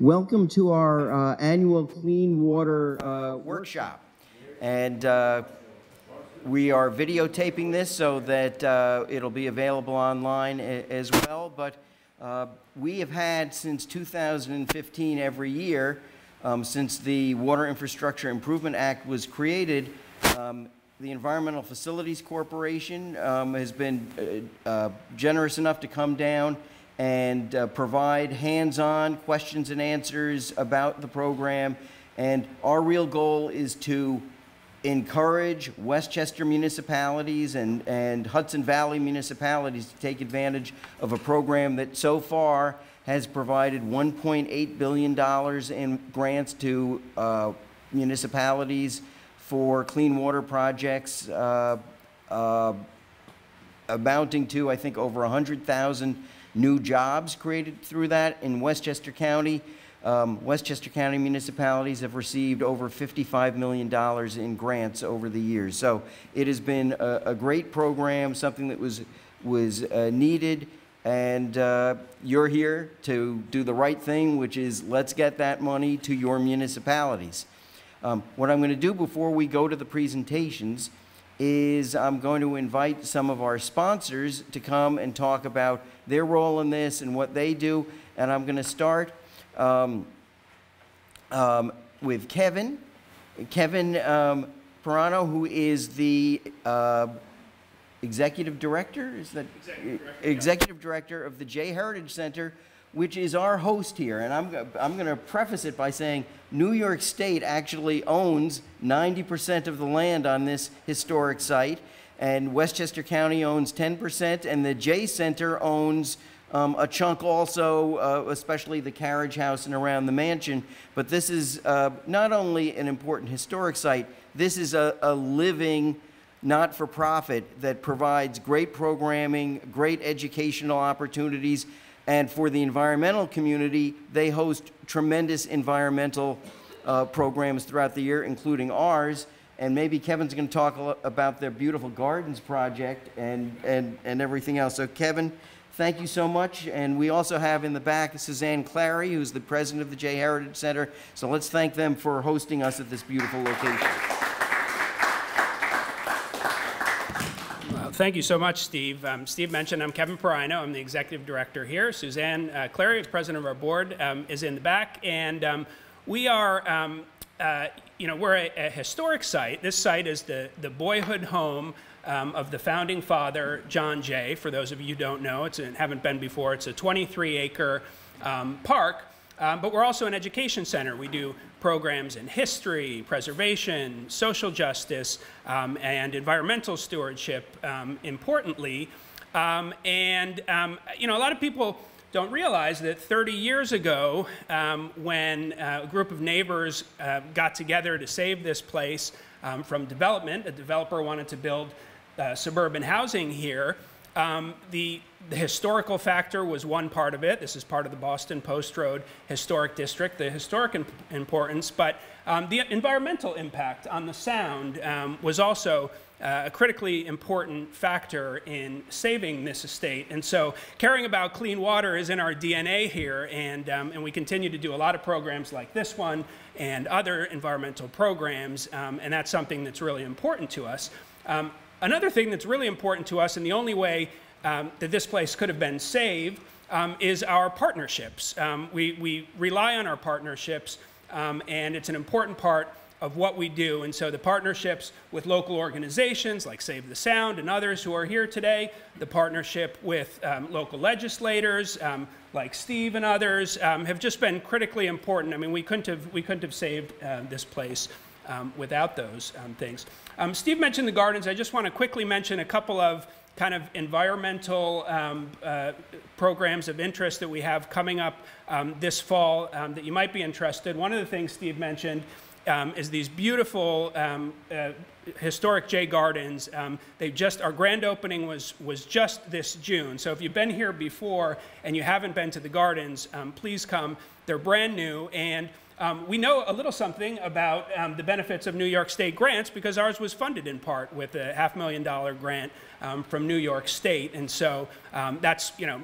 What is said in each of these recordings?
Welcome to our uh, annual Clean Water uh, workshop. And uh, we are videotaping this so that uh, it'll be available online as well. But uh, we have had since 2015 every year, um, since the Water Infrastructure Improvement Act was created, um, the Environmental Facilities Corporation um, has been uh, generous enough to come down and uh, provide hands-on questions and answers about the program. And our real goal is to encourage Westchester municipalities and, and Hudson Valley municipalities to take advantage of a program that so far has provided $1.8 billion in grants to uh, municipalities for clean water projects uh, uh, amounting to, I think, over 100,000 new jobs created through that in Westchester County. Um, Westchester County municipalities have received over $55 million in grants over the years. So it has been a, a great program, something that was, was uh, needed, and uh, you're here to do the right thing, which is let's get that money to your municipalities. Um, what I'm going to do before we go to the presentations is I'm going to invite some of our sponsors to come and talk about their role in this and what they do. And I'm going to start um, um, with Kevin. Kevin um, Pirano, who is the uh, executive director, is that executive director, executive yeah. director of the Jay Heritage Center, which is our host here. And I'm, I'm going to preface it by saying New York State actually owns 90% of the land on this historic site, and Westchester County owns 10%, and the Jay Center owns um, a chunk also, uh, especially the carriage house and around the mansion. But this is uh, not only an important historic site, this is a, a living not for profit that provides great programming, great educational opportunities, and for the environmental community, they host tremendous environmental uh, programs throughout the year, including ours. And maybe Kevin's going to talk about their beautiful gardens project and, and, and everything else. So, Kevin, thank you so much. And we also have in the back Suzanne Clary, who's the president of the Jay Heritage Center. So let's thank them for hosting us at this beautiful location. thank you so much, Steve. Um, Steve mentioned I'm Kevin Pirino. I'm the executive director here. Suzanne uh, Clary, president of our board, um, is in the back. And um, we are, um, uh, you know, we're a, a, historic site. This site is the, the boyhood home um, of the founding father, John Jay. For those of you who don't know, it's a, haven't been before, it's a 23 acre um, park. but we're also an education center. We do programs in history, preservation, social justice, um, and environmental stewardship, um, importantly. Um, and, um, you know, a lot of people don't realize that 30 years ago, um, when uh, a group of neighbors uh, got together to save this place um, from development, a developer wanted to build uh, suburban housing here, um, the, the, historical factor was one part of it. This is part of the Boston Post Road Historic District, the historic imp importance, but um, the environmental impact on the sound um, was also uh, a critically important factor in saving this estate. And so caring about clean water is in our DNA here, and, um, and we continue to do a lot of programs like this one and other environmental programs, um, and that's something that's really important to us. Um, Another thing that's really important to us, and the only way um, that this place could have been saved, um, is our partnerships. Um, we, we rely on our partnerships, and it's an important part of what we do. And so the partnerships with local organizations like Save the Sound and others who are here today, the partnership with um, local legislators um, like Steve and others um, have just been critically important. I mean, we couldn't have, we couldn't have saved uh, this place um, without those um, things. Um, Steve mentioned the gardens. I just want to quickly mention a couple of kind of environmental um, uh, programs of interest that we have coming up um, this fall um, that you might be interested. One of the things Steve mentioned um, is these beautiful um, uh, historic Jay Gardens. Um, they just our grand opening was was just this June. So if you've been here before and you haven't been to the gardens, please come. They're brand new and um, we know a little something about um, the benefits of New York State grants because ours was funded in part with a half million dollar grant um, from New York State. And so um, that's, you know,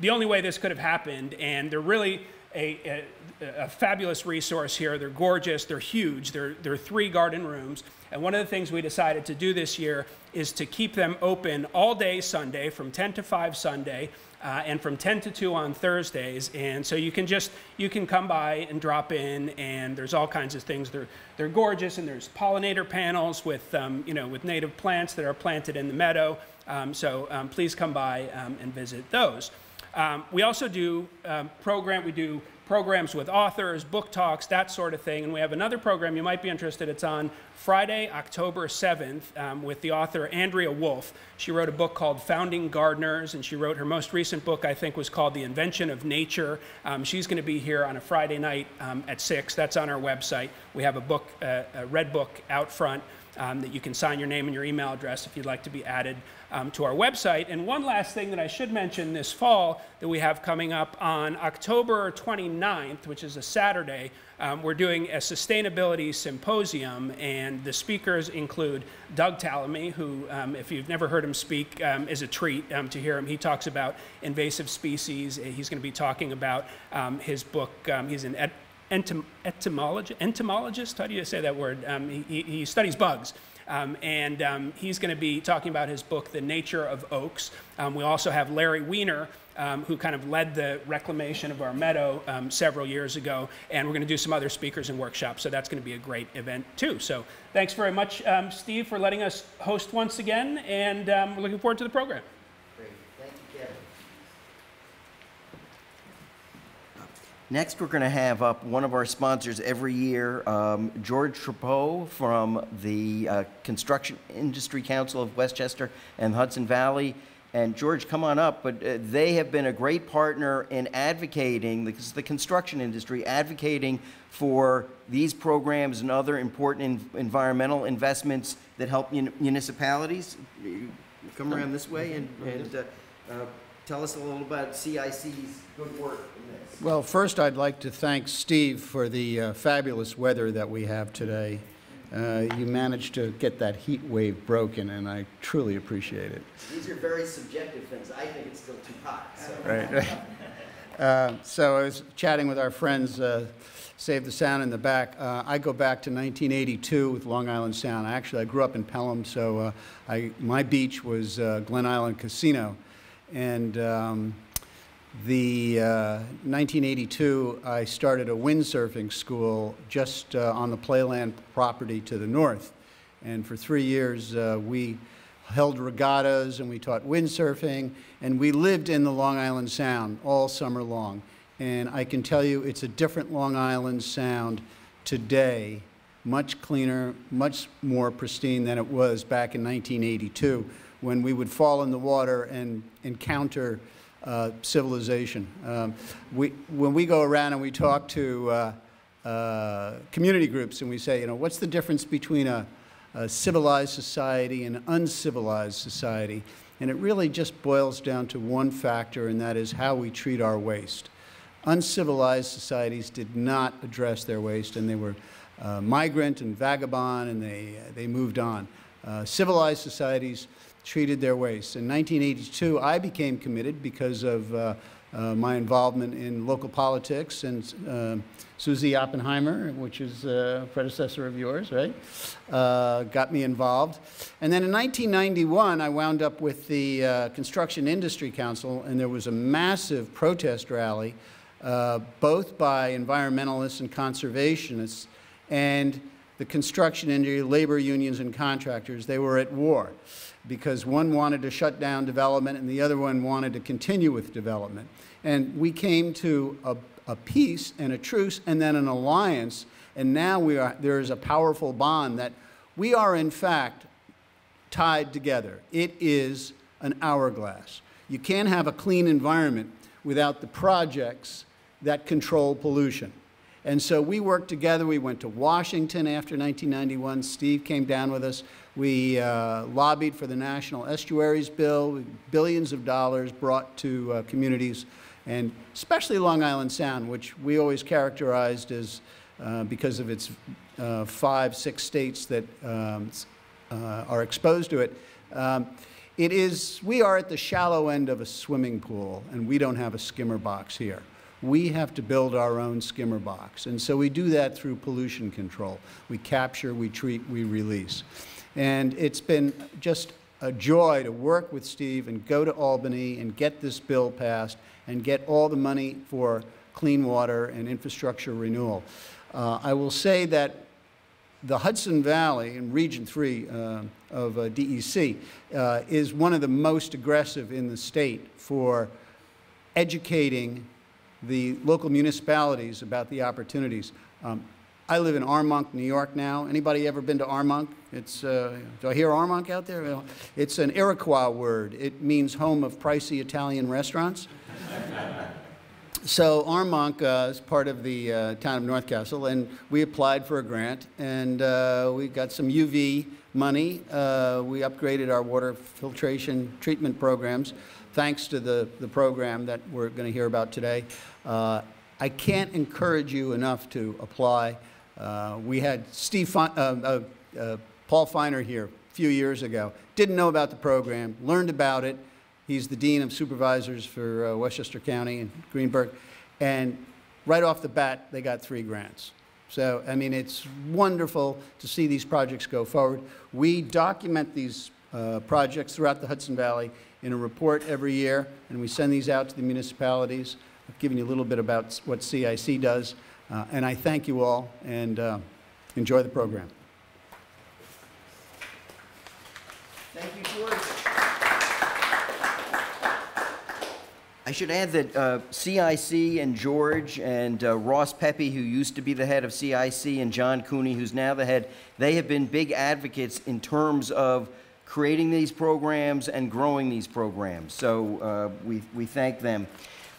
the only way this could have happened. And they're really a, a, a fabulous resource here. They're gorgeous, they're huge, they're, they're three garden rooms. And one of the things we decided to do this year is to keep them open all day Sunday from 10 to 5 Sunday uh, and from 10 to 2 on Thursdays. And so you can just, you can come by and drop in and there's all kinds of things. They're, they're gorgeous and there's pollinator panels with, um, you know, with native plants that are planted in the meadow. Um, so um, please come by um, and visit those. Um, we also do um, program, we do programs with authors, book talks, that sort of thing. And we have another program you might be interested. It's on Friday, October 7th, um, with the author Andrea Wulf. She wrote a book called Founding Gardeners, and she wrote her most recent book, I think, was called The Invention of Nature. Um, she's going to be here on a Friday night um, at 6. That's on our website. We have a book, uh, a red book out front um, that you can sign your name and your email address if you'd like to be added um, to our website. And one last thing that I should mention this fall that we have coming up on October 29th, which is a Saturday, um, we're doing a sustainability symposium, and the speakers include Doug Tallamy, who, um, if you've never heard him speak, um, is a treat um, to hear him. He talks about invasive species. He's going to be talking about um, his book. Um, he's an ed- entom- etymologi- entomologist. How do you say that word? he, he studies bugs. Um, and um, he's going to be talking about his book, The Nature of Oaks. Um, we also have Larry Weaner, um, who kind of led the reclamation of our meadow um, several years ago. And we're going to do some other speakers and workshops. So that's going to be a great event, too. So thanks very much, um, Steve, for letting us host once again. And we're looking forward to the program. Next, we're going to have up one of our sponsors every year, um, George Trapeau from the uh, Construction Industry Council of Westchester and Hudson Valley. And George, come on up, but uh, they have been a great partner in advocating, the, the construction industry, advocating for these programs and other important in, environmental investments that help mun municipalities. Come around this way and, and uh, uh tell us a little about CIC's good work in this. Well, first I'd like to thank Steve for the uh, fabulous weather that we have today. Uh, you managed to get that heat wave broken, and I truly appreciate it. These are very subjective things. I think it's still too hot. So. Right. uh, so I was chatting with our friends, uh, Save the Sound in the back. Uh, I go back to 1982 with Long Island Sound. Actually, I grew up in Pelham, so uh, I, my beach was Glen Island Casino. And um, the uh, 1982, I started a windsurfing school just uh, on the Playland property to the north. And for three years, uh, we held regattas and we taught windsurfing. And we lived in the Long Island Sound all summer long. And I can tell you it's a different Long Island Sound today, much cleaner, much more pristine than it was back in 1982 when we would fall in the water and encounter uh, civilization. Um, we, when we go around and we talk to uh, uh, community groups and we say, you know, what's the difference between a, a civilized society and an uncivilized society? And it really just boils down to one factor, and that is how we treat our waste. Uncivilized societies did not address their waste, and they were uh, migrant and vagabond, and they, they moved on. Uh, civilized societies treated their waste. In 1982, I became committed because of uh, uh, my involvement in local politics and uh, Suzi Oppenheimer, which is a predecessor of yours, right, uh, got me involved. And then in 1991, I wound up with the uh, Construction Industry Council, and there was a massive protest rally, uh, both by environmentalists and conservationists, and the construction industry, labor unions and contractors, they were at war because one wanted to shut down development and the other one wanted to continue with development. And we came to a, a peace and a truce and then an alliance, and now we are, there is a powerful bond that we are, in fact, tied together. It is an hourglass. You can't have a clean environment without the projects that control pollution. And so we worked together. We went to Washington after 1991. Steve came down with us. We uh, lobbied for the National Estuaries Bill, billions of dollars brought to uh, communities, and especially Long Island Sound, which we always characterized as, uh, because of its uh, five, six states that um, uh, are exposed to it. Um, it is, we are at the shallow end of a swimming pool, and we don't have a skimmer box here. We have to build our own skimmer box. And so we do that through pollution control. We capture, we treat, we release. And it's been just a joy to work with Steve and go to Albany and get this bill passed and get all the money for clean water and infrastructure renewal. Uh, I will say that the Hudson Valley in Region 3 uh, of uh, DEC uh, is one of the most aggressive in the state for educating the local municipalities about the opportunities. Um, I live in Armonk, New York now. Anybody ever been to Armonk? It's, uh, do I hear Armonk out there? It's an Iroquois word. It means home of pricey Italian restaurants. So Armonk uh, is part of the uh, town of North Castle, and we applied for a grant, and uh, we got some UV money. Uh, we upgraded our water filtration treatment programs, thanks to the, the program that we're going to hear about today. Uh, I can't encourage you enough to apply. Uh, we had Steve, uh, uh, uh, Paul Feiner here a few years ago. Didn't know about the program, learned about it. He's the dean of supervisors for uh, Westchester County and Greenburgh, and right off the bat, they got three grants. So, I mean, it's wonderful to see these projects go forward. We document these uh, projects throughout the Hudson Valley in a report every year, and we send these out to the municipalities. I've given you a little bit about what CIC does, uh, and I thank you all, and uh, enjoy the program. Thank you, George. I should add that uh, CIC and George and uh, Ross Pepe, who used to be the head of CIC, and John Cooney, who's now the head, they have been big advocates in terms of creating these programs and growing these programs. So uh, we, we thank them.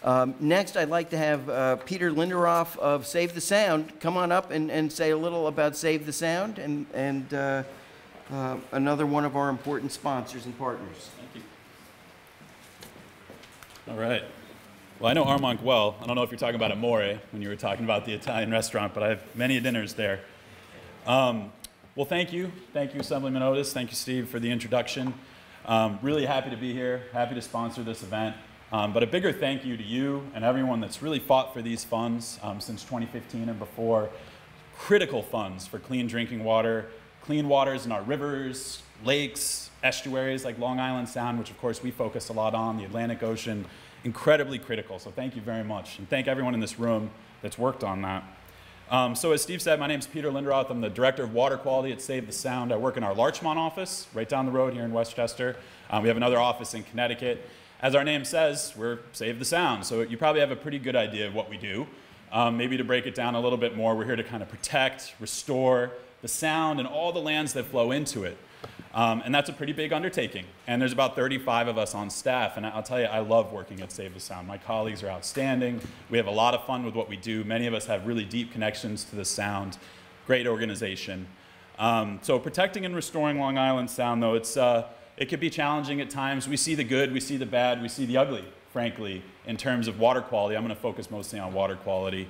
Um, next, I'd like to have uh, Peter Linderoth of Save the Sound come on up and, and say a little about Save the Sound and, and uh, uh, another one of our important sponsors and partners. Thank you. All right. Well, I know Armonk well. I don't know if you're talking about Amore when you were talking about the Italian restaurant, but I have many dinners there. Um, well, thank you. Thank you, Assemblyman Otis. Thank you, Steve, for the introduction. Um, really happy to be here, happy to sponsor this event. Um, but a bigger thank you to you and everyone that's really fought for these funds um, since 2015 and before. Critical funds for clean drinking water, clean waters in our rivers, lakes, estuaries like Long Island Sound, which of course we focus a lot on, the Atlantic Ocean, incredibly critical. So thank you very much. And thank everyone in this room that's worked on that. Um, so as Steve said, my name is Peter Linderoth. I'm the Director of Water Quality at Save the Sound. I work in our Larchmont office, right down the road here in Westchester. Um, we have another office in Connecticut. As our name says, we're Save the Sound. So you probably have a pretty good idea of what we do. Um, maybe to break it down a little bit more, we're here to kind of protect, restore the sound and all the lands that flow into it. Um, and that's a pretty big undertaking. And there's about 35 of us on staff. And I'll tell you, I love working at Save the Sound. My colleagues are outstanding. We have a lot of fun with what we do. Many of us have really deep connections to the sound. Great organization. Um, so protecting and restoring Long Island Sound, though, it's, uh, it could be challenging at times. We see the good, we see the bad, we see the ugly, frankly, in terms of water quality. I'm going to focus mostly on water quality.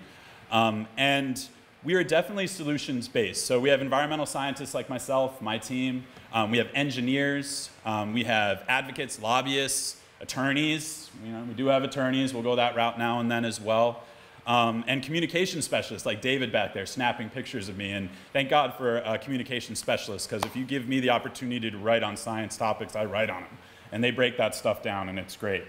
Um, and we are definitely solutions based. So we have environmental scientists like myself, my team. Um, we have engineers. Um, we have advocates, lobbyists, attorneys. You know, we do have attorneys. We'll go that route now and then as well. Um, and communication specialists like David back there snapping pictures of me. And thank God for a communication specialist because if you give me the opportunity to write on science topics, I write on them. And they break that stuff down and it's great.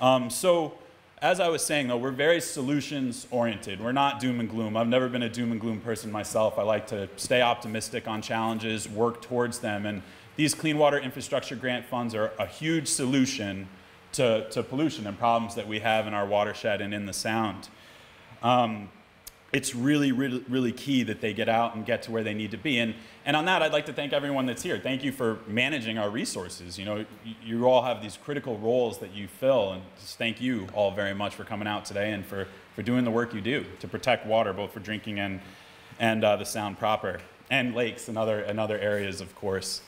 Um, so as I was saying, though, we're very solutions oriented. We're not doom and gloom. I've never been a doom and gloom person myself. I like to stay optimistic on challenges, work towards them. And these clean water infrastructure grant funds are a huge solution to, to pollution and problems that we have in our watershed and in the sound. Um, it's really, really, really key that they get out and get to where they need to be. And, and on that, I'd like to thank everyone that's here. Thank you for managing our resources. You know, you, all have these critical roles that you fill, and just thank you all very much for coming out today and for, for doing the work you do to protect water, both for drinking and, and uh, the sound proper, and lakes and other, and other areas, of course.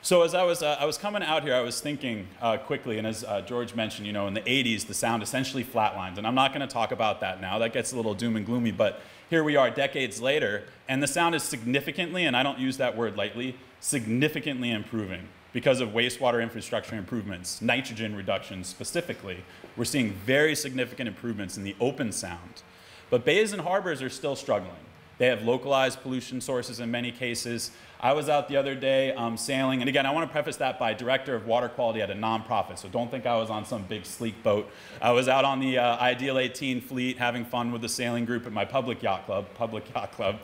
So as I was, uh, I was coming out here, I was thinking uh, quickly, and as uh, George mentioned, you know, in the 80s, the sound essentially flatlined. And I'm not going to talk about that now. That gets a little doom and gloomy, but here we are decades later, and the sound is significantly, and I don't use that word lightly, significantly improving. because of wastewater infrastructure improvements, nitrogen reductions specifically, we're seeing very significant improvements in the open sound. But bays and harbors are still struggling. They have localized pollution sources in many cases. I was out the other day um, sailing, and again, I want to preface that by director of water quality at a nonprofit, so don't think I was on some big sleek boat. I was out on the uh, Ideal 18 fleet having fun with the sailing group at my public yacht club, public yacht club.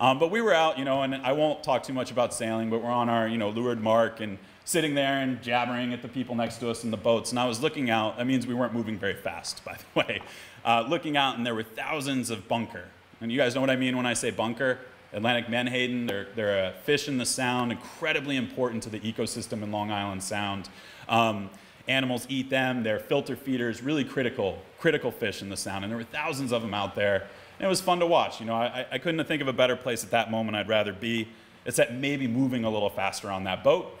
Um, but we were out, you know, and I won't talk too much about sailing, but we're on our, you know, leeward mark and sitting there and jabbering at the people next to us in the boats. And I was looking out, that means we weren't moving very fast, by the way. Uh, looking out, and there were thousands of bunker. And you guys know what I mean when I say bunker? Atlantic menhaden, they're, they're a fish in the sound, incredibly important to the ecosystem in Long Island Sound. Um, animals eat them, they're filter feeders, really critical, critical fish in the sound. And there were thousands of them out there. And it was fun to watch. You know, I, I couldn't think of a better place at that moment I'd rather be. It's at maybe moving a little faster on that boat.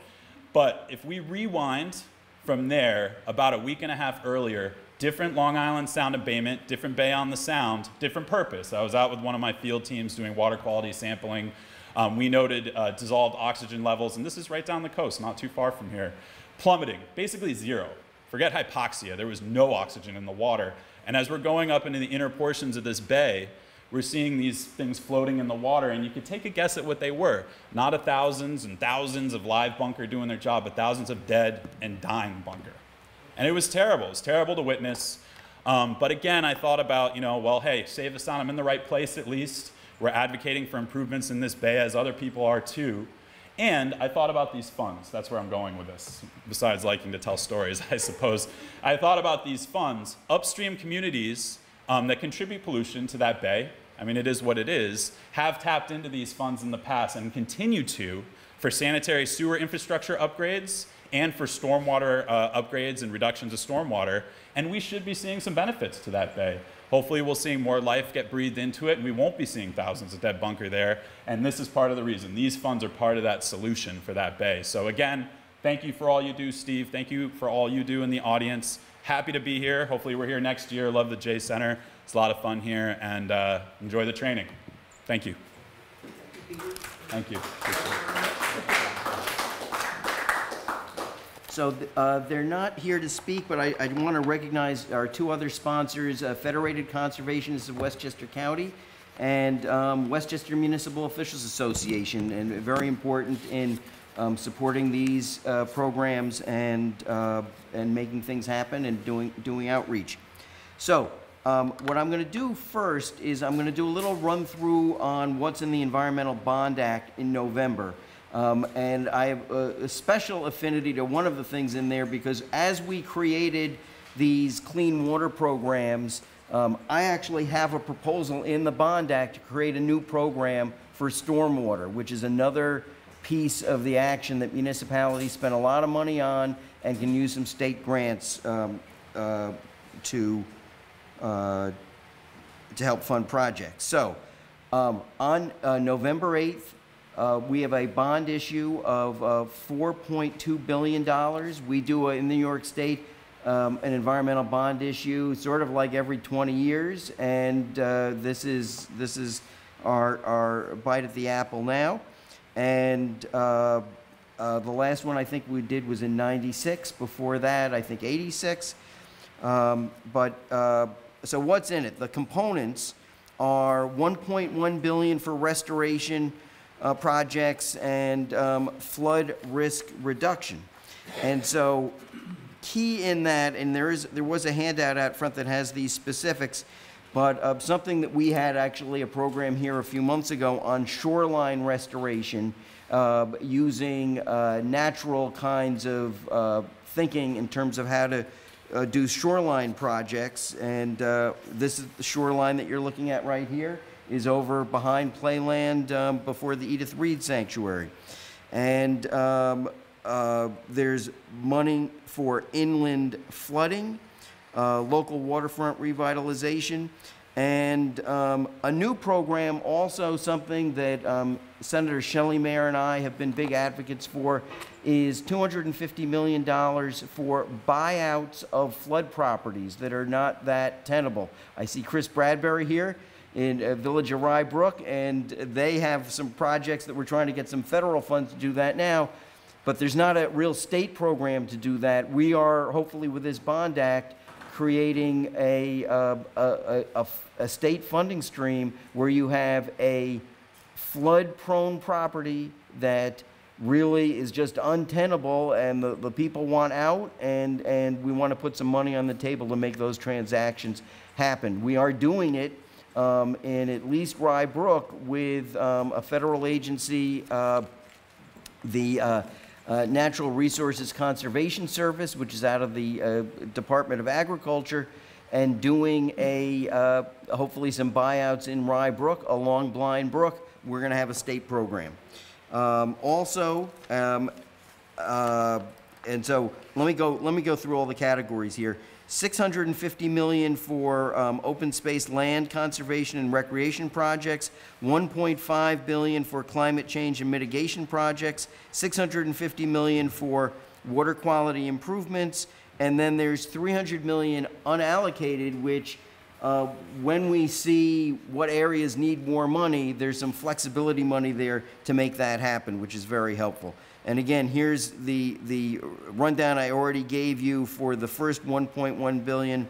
But if we rewind from there, about a week and a half earlier, different Long Island Sound abatement, different bay on the Sound, different purpose. I was out with one of my field teams doing water quality sampling. Um, we noted uh, dissolved oxygen levels, and this is right down the coast, not too far from here, plummeting, basically zero. Forget hypoxia, there was no oxygen in the water. And as we're going up into the inner portions of this bay, we're seeing these things floating in the water, and you could take a guess at what they were. Not a thousands and thousands of live bunker doing their job, but thousands of dead and dying bunker. And it was terrible. It was terrible to witness. Um, but again, I thought about, you know, well, hey, Save the Sound, I'm in the right place at least. We're advocating for improvements in this bay, as other people are too. And I thought about these funds. That's where I'm going with this, besides liking to tell stories, I suppose. I thought about these funds. Upstream communities um, that contribute pollution to that bay, I mean, it is what it is, have tapped into these funds in the past and continue to for sanitary sewer infrastructure upgrades and for stormwater uh, upgrades and reductions of stormwater. And we should be seeing some benefits to that bay. Hopefully, we'll see more life get breathed into it, and we won't be seeing thousands of dead bunker there. And this is part of the reason. These funds are part of that solution for that bay. So, again, thank you for all you do, Steve. Thank you for all you do in the audience. Happy to be here. Hopefully, we're here next year. Love the Jay Center. It's a lot of fun here, and uh, enjoy the training. Thank you. Thank you. So uh, they're not here to speak, but I, I want to recognize our two other sponsors, uh, Federated Conservationists of Westchester County and um, Westchester Municipal Officials Association, and very important in um, supporting these uh, programs and, uh, and making things happen and doing, doing outreach. So um, what I'm going to do first is I'm going to do a little run through on what's in the Environmental Bond Act in November. Um, and I have a, a, special affinity to one of the things in there because as we created these clean water programs, um, I actually have a proposal in the Bond Act to create a new program for stormwater, which is another piece of the action that municipalities spend a lot of money on and can use some state grants um, uh, to, uh, to help fund projects. So um, on uh, November 8th, uh, we have a bond issue of uh, $4.2 billion. We do a, in New York State um, an environmental bond issue sort of like every 20 years, and uh, this is this is our, our bite at the apple now. And uh, uh, the last one I think we did was in 96. Before that, I think 86. Um, but uh, so what's in it? The components are 1.1 billion for restoration uh, projects and um, flood risk reduction. And so key in that, and there, is, there was a handout out front that has these specifics, but uh, something that we had actually a program here a few months ago on shoreline restoration uh, using uh, natural kinds of uh, thinking in terms of how to uh, do shoreline projects. And uh, this is the shoreline that you're looking at right here is over behind Playland um, before the Edith Read Sanctuary. And um, uh, there's money for inland flooding, uh, local waterfront revitalization, and um, a new program, also something that um, Senator Shelley Mayer and I have been big advocates for, is $250 million for buyouts of flood properties that are not that tenable. I see Chris Bradbury here in uh, Village of Rye Brook, and they have some projects that we're trying to get some federal funds to do that now. but there's not a real state program to do that. We are, hopefully with this bond act, creating a, uh, a, a- a state funding stream where you have a flood-prone property that really is just untenable and the, the people want out and, and we want to put some money on the table to make those transactions happen. We are doing it um, in at least Rye Brook with um, a federal agency, uh, the uh, uh, Natural Resources Conservation Service, which is out of the uh, Department of Agriculture, and doing a, uh, hopefully some buyouts in Rye Brook along Blind Brook. We're going to have a state program. Um, Also, um, uh, and so let me go, let me go through all the categories here. 650 million for um, open space land conservation and recreation projects, 1.5 billion for climate change and mitigation projects, 650 million for water quality improvements, and then there's 300 million unallocated, which uh, when we see what areas need more money, there's some flexibility money there to make that happen, which is very helpful. And again, here's the, the rundown I already gave you for the first 1.1 billion.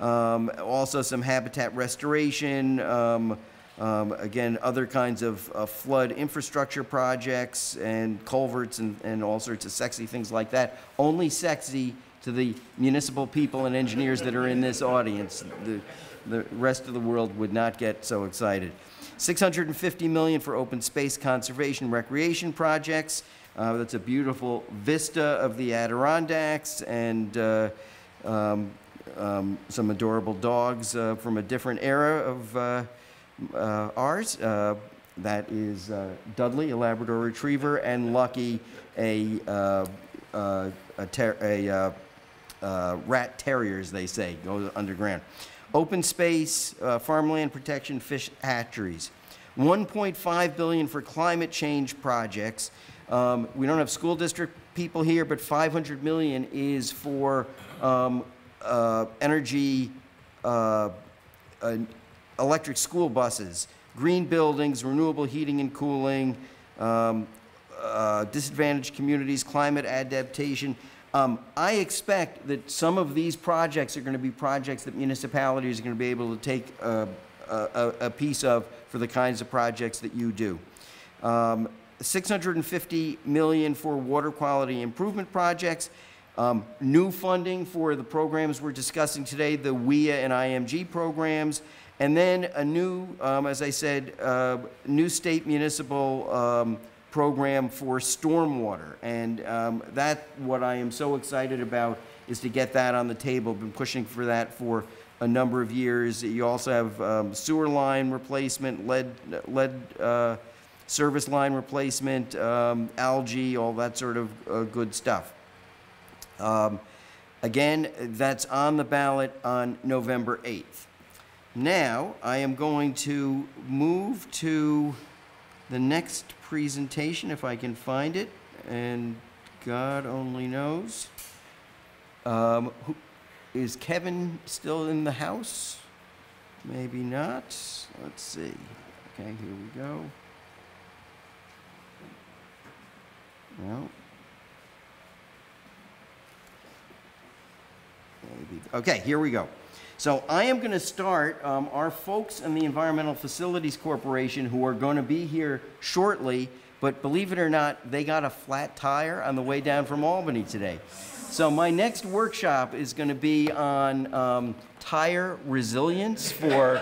Um, also some habitat restoration, um, um, again, other kinds of, of flood infrastructure projects and culverts and, and all sorts of sexy things like that. Only sexy to the municipal people and engineers that are in this audience. The, the rest of the world would not get so excited. 650 million for open space conservation recreation projects. Uh, that's a beautiful vista of the Adirondacks and uh, um, um, some adorable dogs uh, from a different era of uh, uh, ours. Uh, that is Dudley, a Labrador Retriever, and Lucky, a, a, ter- a rat terrier, as they say, go underground. Open space, farmland protection, fish hatcheries. 1.5 billion for climate change projects. Um, we don't have school district people here, but 500 million is for um, uh, energy, uh, uh, electric school buses, green buildings, renewable heating and cooling, um, uh, disadvantaged communities, climate adaptation. Um, I expect that some of these projects are going to be projects that municipalities are going to be able to take uh, a, a, a piece of for the kinds of projects that you do. Um, 650 million for water quality improvement projects. Um, new funding for the programs we're discussing today, the WIA and IMG programs, and then a new, um, as I said, uh, new state municipal um, program for stormwater. And um, that, what I am so excited about is to get that on the table. Been pushing for that for a number of years. You also have um, sewer line replacement, lead, lead uh, service line replacement, um, algae, all that sort of uh, good stuff. Um, Again, that's on the ballot on November 8th. Now, I am going to move to the next presentation, if I can find it, and God only knows. Um, who- Is Kevin still in the house? Maybe not. Let's see. Okay, here we go. Okay, here we go. So I am going to start. Um, our folks in the Environmental Facilities Corporation, who are going to be here shortly, but believe it or not, they got a flat tire on the way down from Albany today. So my next workshop is going to be on um, tire resilience for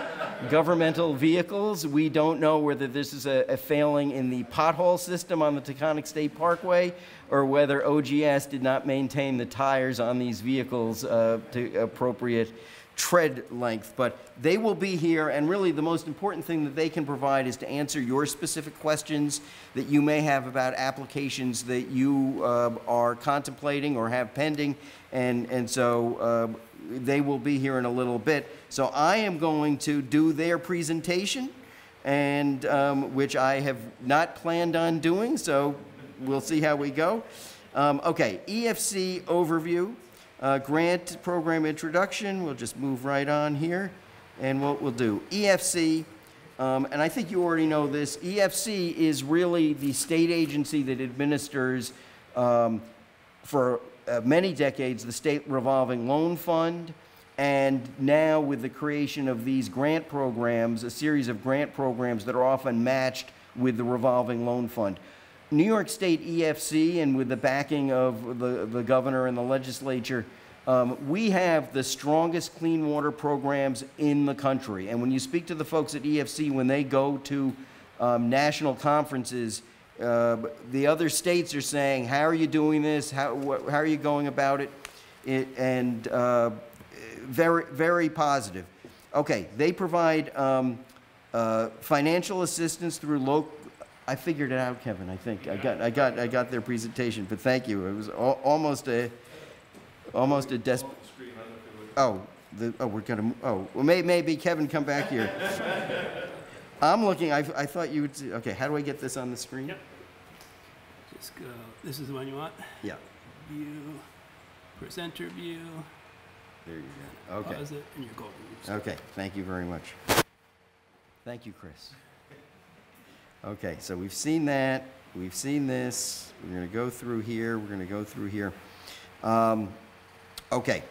governmental vehicles. We don't know whether this is a, a failing in the pothole system on the Taconic State Parkway or whether OGS did not maintain the tires on these vehicles uh, to appropriate tread length. But they will be here, and really the most important thing that they can provide is to answer your specific questions that you may have about applications that you uh, are contemplating or have pending. And, and so uh, they will be here in a little bit. So I am going to do their presentation, and um, which I have not planned on doing. So we'll see how we go. Um, okay, EFC overview, uh, grant program introduction. We'll just move right on here, and what we'll do EFC. Um, and I think you already know this. EFC is really the state agency that administers um, for uh, many decades, the state revolving loan fund, and now with the creation of these grant programs, a series of grant programs that are often matched with the revolving loan fund. New York State EFC, and with the backing of the, the governor and the legislature, um, we have the strongest clean water programs in the country. And when you speak to the folks at EFC, when they go to um, national conferences, uh, the other states are saying, "How are you doing this? How, how are you going about it?" it and uh, very, very positive. Okay, they provide um, uh, financial assistance through local. I figured it out, Kevin. I think I got, I got, I got their presentation. But thank you. It was al- almost a, almost a des. Oh, the, oh, we're gonna. Oh, well, may, maybe Kevin, come back here. I'm looking. I, I thought you would. See, okay, how do I get this on the screen? Yep. Just go, this is the one you want? Yeah. View, presenter view, There you go. Okay. pause it, and you're golden. Okay, thank you very much. Thank you, Chris. Okay, so we've seen that, we've seen this, we're gonna go through here, we're gonna go through here. Um, okay.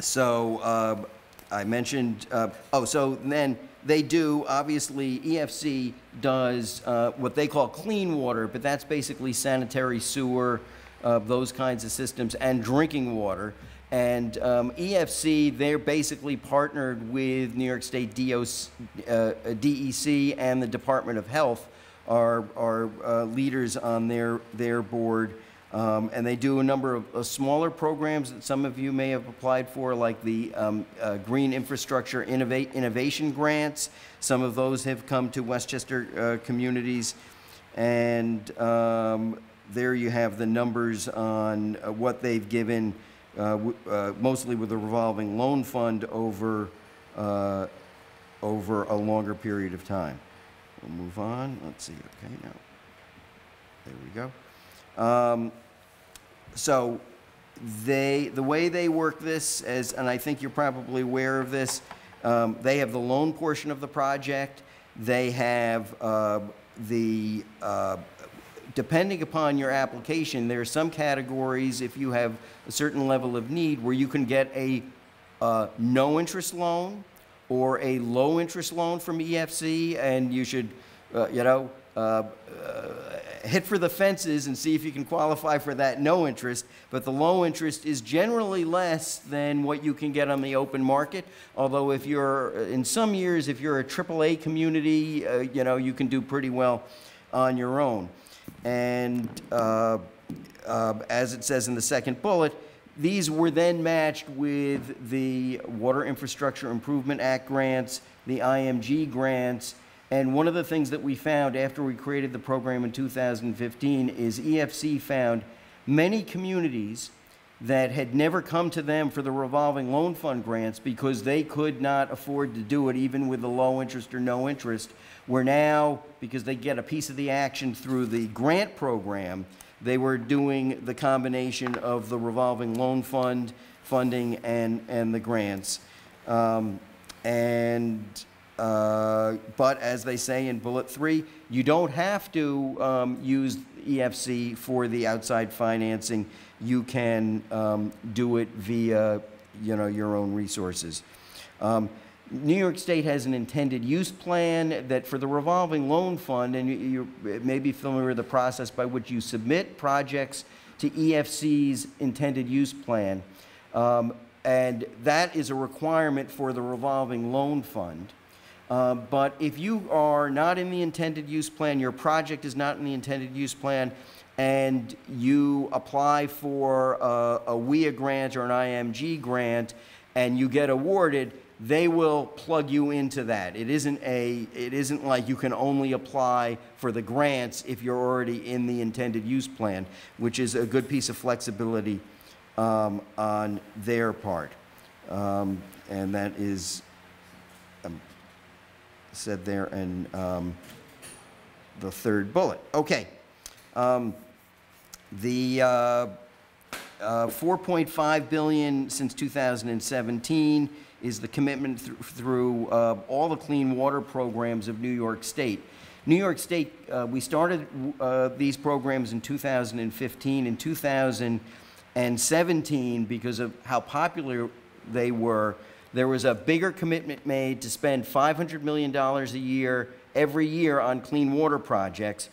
So, um, I mentioned, uh, oh, so then they do, obviously, EFC does uh, what they call clean water, but that's basically sanitary sewer, uh, those kinds of systems, and drinking water. And um, EFC, they're basically partnered with New York State uh, DEC and the Department of Health are, are uh, leaders on their, their board. Um, and they do a number of uh, smaller programs that some of you may have applied for, like the um, uh, Green Infrastructure Innovate, Innovation Grants. Some of those have come to Westchester uh, communities. And um, there you have the numbers on uh, what they've given, mostly with a revolving loan fund over, uh, over a longer period of time. We'll move on. Let's see. Okay, now. There we go. Um, so they, the way they work this, as, and I think you're probably aware of this, um, they have the loan portion of the project. They have uh, the, uh, depending upon your application, there are some categories, if you have a certain level of need, where you can get a uh, no-interest loan or a low-interest loan from EFC, and you should, uh, you know, uh, uh, hit for the fences and see if you can qualify for that no interest. But the low interest is generally less than what you can get on the open market. Although if you're, in some years, if you're a AAA community, uh, you know, you can do pretty well on your own. And uh, uh, as it says in the second bullet, these were then matched with the Water Infrastructure Improvement Act grants, the IMG grants, and one of the things that we found after we created the program in 2015 is EFC found many communities that had never come to them for the revolving loan fund grants because they could not afford to do it even with the low interest or no interest. Where now, because they get a piece of the action through the grant program, they were doing the combination of the revolving loan fund funding and, and the grants. Um, and uh, but as they say in bullet three, you don't have to um, use EFC for the outside financing. You can um, do it via, you know, your own resources. Um, New York State has an intended use plan that for the revolving loan fund, and you, you may be familiar with the process by which you submit projects to EFC's intended use plan. Um, and that is a requirement for the revolving loan fund. Uh, But if you are not in the intended use plan, your project is not in the intended use plan, and you apply for a a WIA grant or an IMG grant, and you get awarded, they will plug you into that. It isn't a, it isn't like you can only apply for the grants if you're already in the intended use plan, which is a good piece of flexibility um, on their part. Um, And that is said there in um, the third bullet. Okay. Um, The uh, uh, 4.5 billion since 2017 is the commitment thr- through uh, all the clean water programs of New York State. New York State, uh, we started uh, these programs in 2015. In 2017, because of how popular they were, there was a bigger commitment made to spend $500 million a year every year on clean water projects.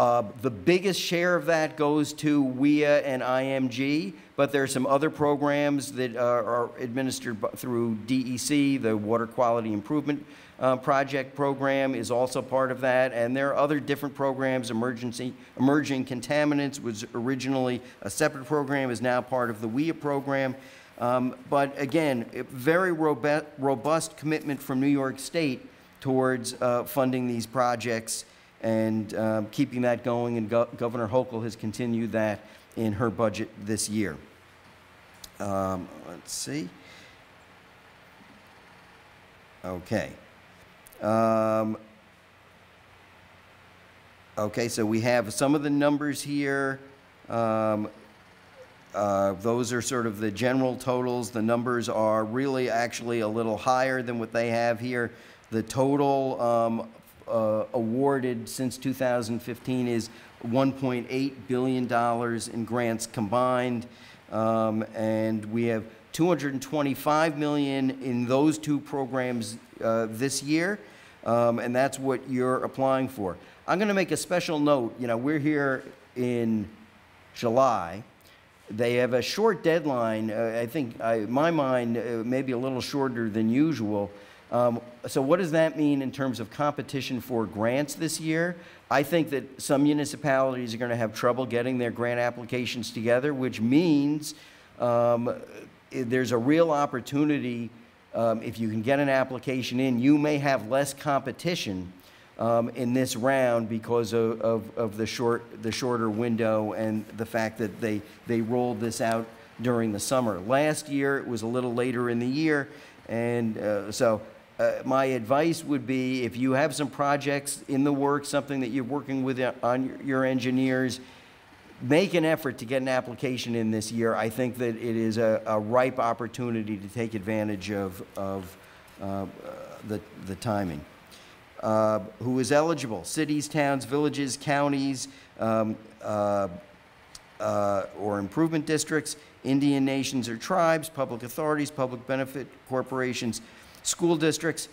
Uh, the biggest share of that goes to WIIA and IMG, but there are some other programs that uh, are administered through DEC. The Water Quality Improvement uh, Project program is also part of that, and there are other different programs. Emergency Emerging Contaminants was originally a separate program, is now part of the WIIA program. Um, but again, very robust commitment from New York State towards uh, funding these projects and um, keeping that going. And Go- Governor Hochul has continued that in her budget this year. Um, let's see. Okay. Um, okay, so we have some of the numbers here. Um, uh, Those are sort of the general totals. The numbers are really actually a little higher than what they have here. The total um, uh, awarded since 2015 is $1.8 billion in grants combined. Um, And we have 225 million in those two programs uh, this year, um, and that's what you're applying for. I'm going to make a special note, you know, we're here in July. They have a short deadline, uh, I think, I, my mind, uh, maybe a little shorter than usual. Um, so what does that mean in terms of competition for grants this year? I think that some municipalities are going to have trouble getting their grant applications together, which means um, there's a real opportunity, um, if you can get an application in, you may have less competition um, in this round because of, of, of the short, the shorter window and the fact that they, they rolled this out during the summer. Last year, it was a little later in the year, and uh, so uh, my advice would be if you have some projects in the works, something that you're working with on your- engineers, make an effort to get an application in this year. I think that it is a, a ripe opportunity to take advantage of, of uh, the, the timing. Uh, Who is eligible? Cities, towns, villages, counties, um, uh, uh, or improvement districts, Indian nations or tribes, public authorities, public benefit corporations, school districts.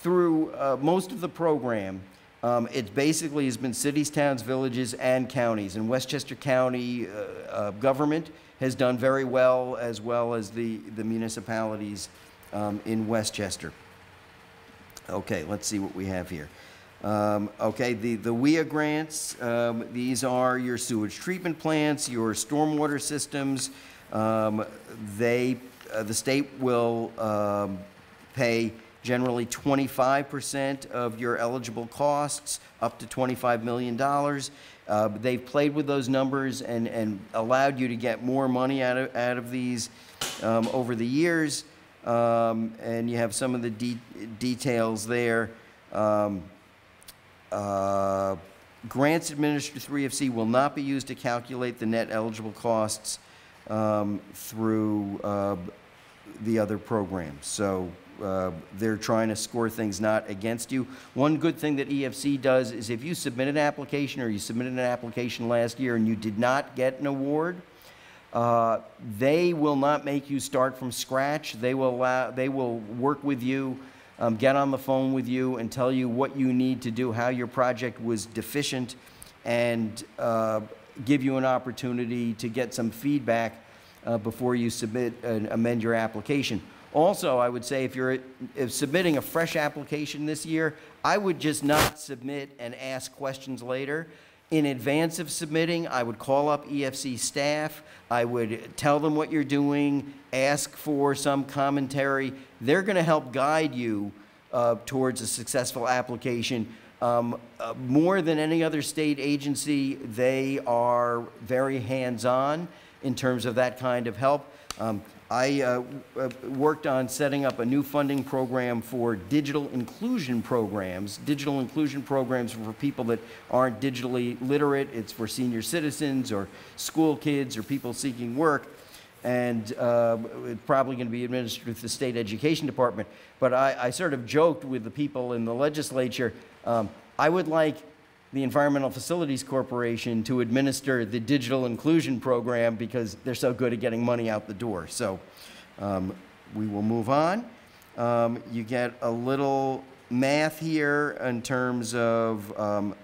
Through uh, most of the program, um, it basically has been cities, towns, villages, and counties. And Westchester County uh, uh, government has done very well, as well as the, the municipalities um, in Westchester. Okay, let's see what we have here. Um, okay, the, the WIIA grants, um, these are your sewage treatment plants, your stormwater systems. Um, they, uh, the state will, um, pay generally twenty-five percent of your eligible costs, up to twenty-five million dollars. Uh, they've played with those numbers and, and allowed you to get more money out of, out of these, um, over the years. Um, and you have some of the de- details there. Um, uh, Grants administered through EFC will not be used to calculate the net eligible costs um, through uh, the other programs. So uh, they're trying to score things not against you. One good thing that EFC does is if you submit an application or you submitted an application last year and you did not get an award, uh, they will not make you start from scratch. They will allow, they will work with you, um, get on the phone with you, and tell you what you need to do, how your project was deficient, and uh, give you an opportunity to get some feedback uh, before you submit and amend your application. Also, I would say if you're if submitting a fresh application this year, I would just not submit and ask questions later. In advance of submitting, I would call up EFC staff. I would tell them what you're doing, ask for some commentary. They're going to help guide you uh, towards a successful application. Um, uh, more than any other state agency, they are very hands-on in terms of that kind of help. Um, I uh, uh, worked on setting up a new funding program for digital inclusion programs, digital inclusion programs for people that aren't digitally literate. It's for senior citizens or school kids or people seeking work. and uh, it's probably going to be administered with the state education department. But I, I sort of joked with the people in the legislature, um, I would like the Environmental Facilities Corporation to administer the digital inclusion program because they're so good at getting money out the door. So um, we will move on. Um, you get a little math here in terms of um,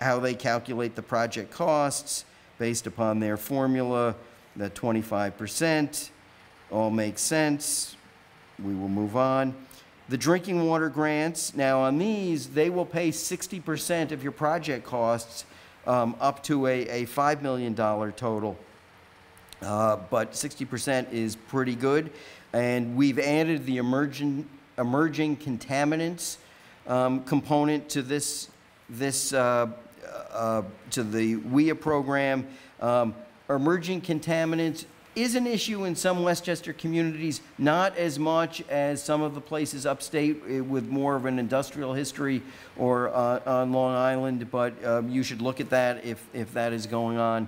how they calculate the project costs based upon their formula, the 25%. All makes sense. We will move on. The drinking water grants, now on these, they will pay 60% of your project costs um, up to a, a $5 million total. Uh, but 60% is pretty good. And we've added the emerging, emerging contaminants um, component to this, this uh, uh, to the WIIA program. Um, emerging contaminants is an issue in some Westchester communities, not as much as some of the places upstate eh, with more of an industrial history or uh, on Long Island, but um, you should look at that if, if that is going on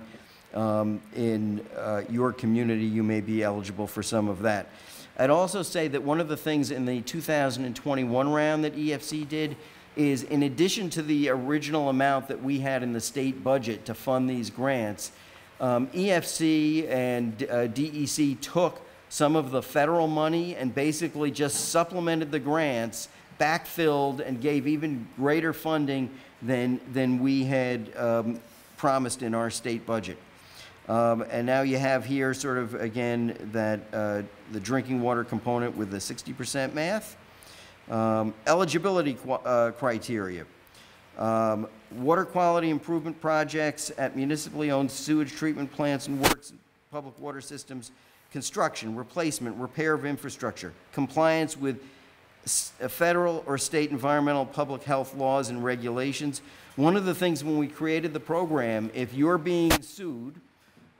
um, in uh, your community, you may be eligible for some of that. I'd also say that one of the things in the 2021 round that EFC did is in addition to the original amount that we had in the state budget to fund these grants, um, EFC and uh, DEC took some of the federal money and basically just supplemented the grants, backfilled, and gave even greater funding than, than we had um, promised in our state budget. Um, and now you have here sort of, again, that uh, the drinking water component with the 60% math. Um, eligibility uh, criteria. Um, water quality improvement projects at municipally owned sewage treatment plants and works, public water systems, construction, replacement, repair of infrastructure, compliance with uh, federal or state environmental public health laws and regulations. One of the things when we created the program, if you're being sued,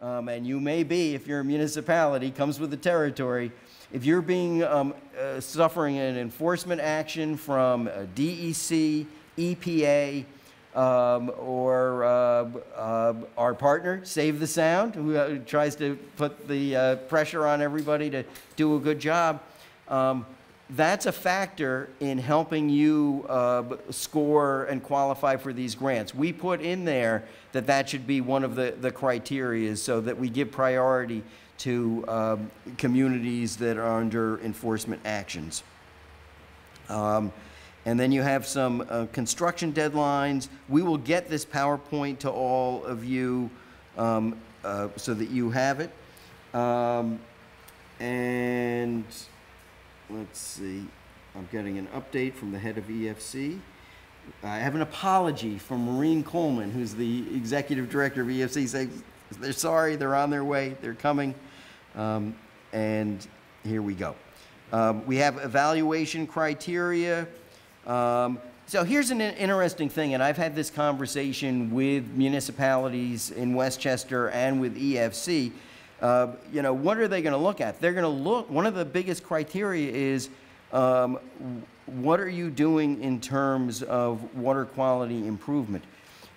um, and you may be if you're a municipality, comes with the territory, if you're being um, uh, suffering an enforcement action from DEC, EPA, um, or uh, uh, our partner, Save the Sound, who uh, tries to put the uh, pressure on everybody to do a good job. Um, that's a factor in helping you uh, score and qualify for these grants. We put in there that that should be one of the, the criteria so that we give priority to um, communities that are under enforcement actions. Um, and then you have some uh, construction deadlines. We will get this PowerPoint to all of you um, uh, so that you have it. Um, and let's see, I'm getting an update from the head of EFC. I have an apology from Maureen Coleman, who's the executive director of EFC, saying they're sorry, they're on their way, they're coming. Um, and here we go. Um, we have evaluation criteria. Um, so here's an interesting thing, and I've had this conversation with municipalities in Westchester and with EFC. Uh, you know, what are they going to look at? They're going to look, one of the biggest criteria is um, what are you doing in terms of water quality improvement?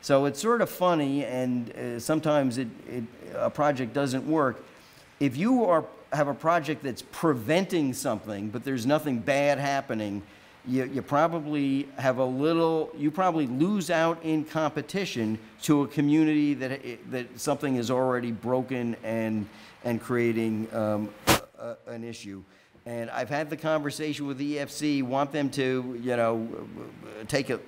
So it's sort of funny, and uh, sometimes it, it, a project doesn't work. If you are, have a project that's preventing something, but there's nothing bad happening, you, you probably have a little, you probably lose out in competition to a community that, that something is already broken and, and creating um, a, an issue. And I've had the conversation with the EFC, want them to, you know, take a,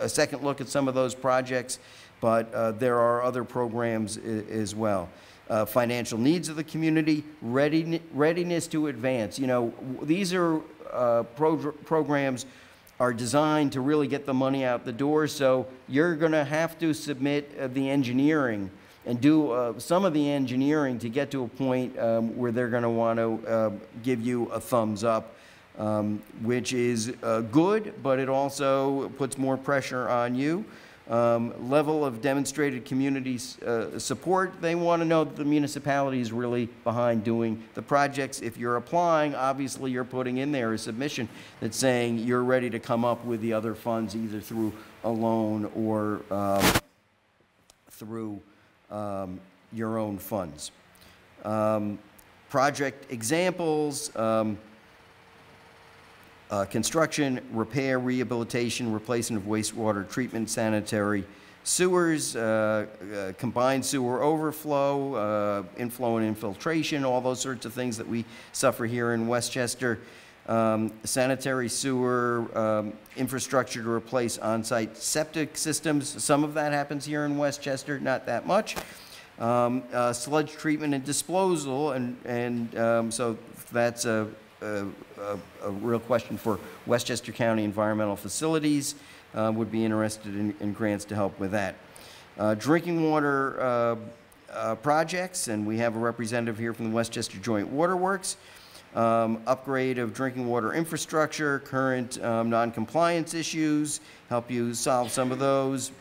a, a second look at some of those projects, but uh, there are other programs as well. Uh, financial needs of the community, readiness to advance. You know, these are uh, pro programs are designed to really get the money out the door, so you're going to have to submit uh, the engineering and do uh, some of the engineering to get to a point um, where they're going to want to uh, give you a thumbs up, um, which is uh, good, but it also puts more pressure on you. Um, level of demonstrated community uh, support, they want to know that the municipality is really behind doing the projects. If you're applying, obviously you're putting in there a submission that's saying you're ready to come up with the other funds either through a loan or um, through um, your own funds. Um, project examples, um, uh, construction, repair, rehabilitation, replacement of wastewater treatment, sanitary sewers, uh, uh, combined sewer overflow, uh, inflow and infiltration, all those sorts of things that we suffer here in Westchester. Um, sanitary sewer um, infrastructure to replace on-site septic systems. Some of that happens here in Westchester, not that much. Um, uh, sludge treatment and disposal, and, and um, so that's a, a, a, a real question for Westchester County Environmental Facilities. Uh, would be interested in, in grants to help with that. Uh, drinking water uh, uh, projects, and we have a representative here from the Westchester Joint Waterworks. Um, upgrade of drinking water infrastructure, current um, non-compliance issues, help you solve some of those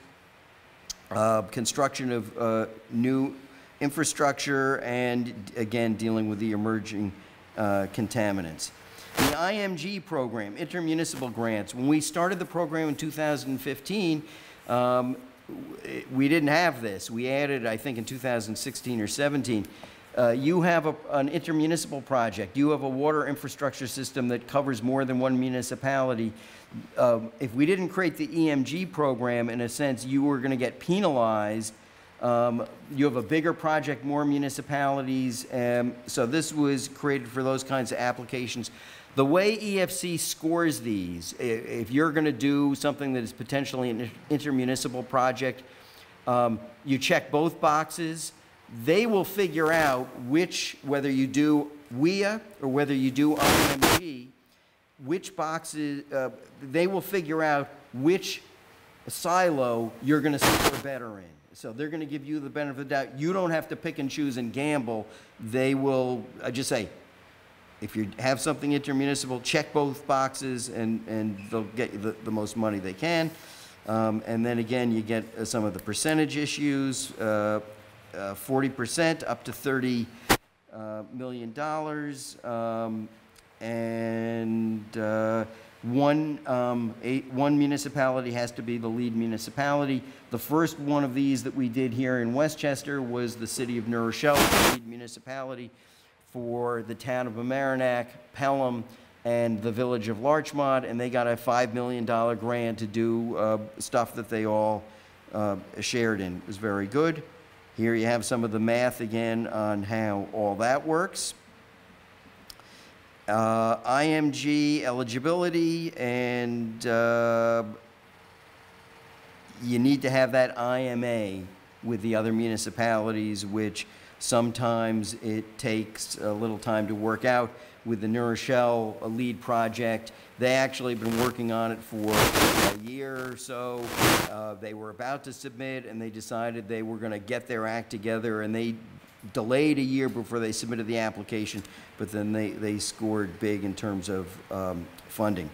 uh, construction of uh, new infrastructure, and again, dealing with the emerging uh, contaminants. The IMG program, intermunicipal grants, when we started the program in 2015, um, we didn't have this. We added, I think, in 2016 or 17. Uh, you have a, an intermunicipal project, you have a water infrastructure system that covers more than one municipality. Um, if we didn't create the IMG program, in a sense, you were going to get penalized. Um, you have a bigger project, more municipalities, um, so this was created for those kinds of applications. The way EFC scores these, if you're going to do something that is potentially an intermunicipal project, um, you check both boxes. They will figure out which, whether you do WIIA or whether you do IMG, which boxes, uh, they will figure out which silo you're going to score better in. So they're going to give you the benefit of the doubt. You don't have to pick and choose and gamble. They will, I just say, if you have something intermunicipal, check both boxes and, and they'll get you the, the most money they can. Um, and then again, you get uh, some of the percentage issues, uh, uh, 40% up to 30 uh, million dollars. Um, and uh, one, um, a, one municipality has to be the lead municipality. The first one of these that we did here in Westchester was the city of New Rochelle, the lead municipality for the town of Mamaroneck, Pelham, and the village of Larchmont, and they got a $5 million grant to do uh, stuff that they all uh, shared in. It was very good. Here you have some of the math again on how all that works. Uh, IMG eligibility, and uh, you need to have that IMA with the other municipalities, which sometimes it takes a little time to work out. With the a lead project, they actually have been working on it for a year or so. Uh, They were about to submit, and they decided they were going to get their act together, and they delayed a year before they submitted the application, but then they, they scored big in terms of um, funding.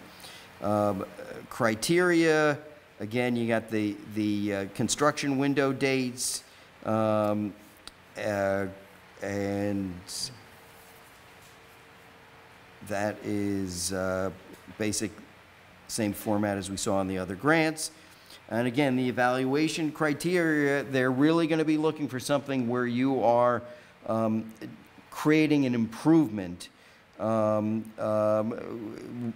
Um, Criteria, again, you got the, the uh, construction window dates, um, uh, and that is uh, basic, same format as we saw on the other grants. And again, the evaluation criteria, they're really going to be looking for something where you are um, creating an improvement, um, um,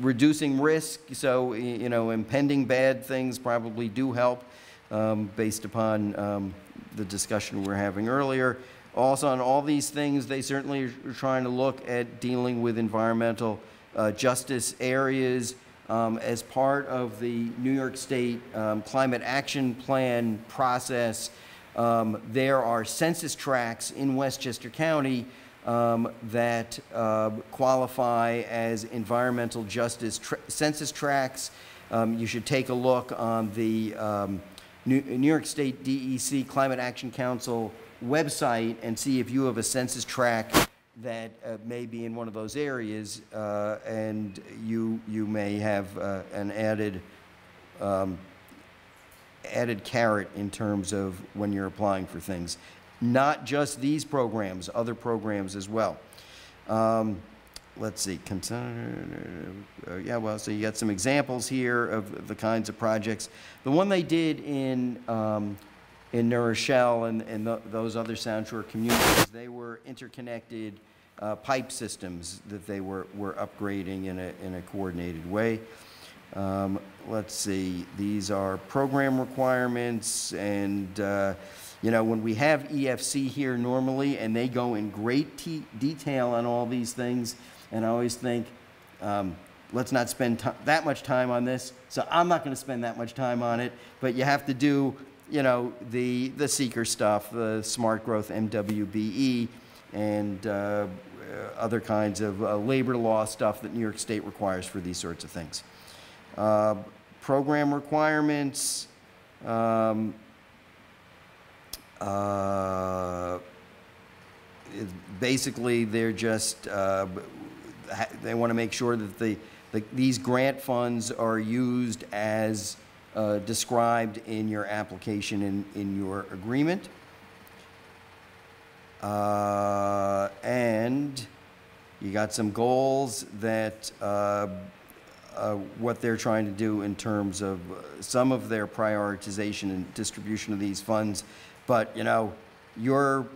reducing risk. So, you know, impending bad things probably do help um, based upon um, the discussion we we're having earlier. Also, on all these things, they certainly are trying to look at dealing with environmental uh, justice areas um, as part of the New York State um, Climate Action Plan process. Um, there are census tracts in Westchester County um, that uh, qualify as environmental justice tra- census tracts. Um, you should take a look on the um, New, New York State DEC Climate Action Council website and see if you have a census tract that uh, may be in one of those areas, uh, and you, you may have uh, an added, um, added carrot in terms of when you're applying for things. Not just these programs, other programs as well. Um, let's see, uh, yeah, well, so you got some examples here of the kinds of projects. The one they did in, um, in New Rochelle and, and tho- those other Sound Shore communities, they were interconnected uh, pipe systems that they were, were upgrading in a, in a coordinated way. Um, let's see, these are program requirements, and, uh, you know, when we have EFC here normally, and they go in great detail on all these things, and I always think, um, let's not spend that much time on this, so I'm not gonna spend that much time on it, but you have to do, you know, the, the SEQR stuff, the smart growth MWBE, and, uh, other kinds of uh, labor law stuff that New York State requires for these sorts of things. Uh, Program requirements, um, uh, basically, they're just, uh, they want to make sure that the, the- these grant funds are used as uh, described in your application and in your agreement. Uh, And you got some goals that, uh, uh, what they're trying to do in terms of uh, some of their prioritization and distribution of these funds. But, you know, your,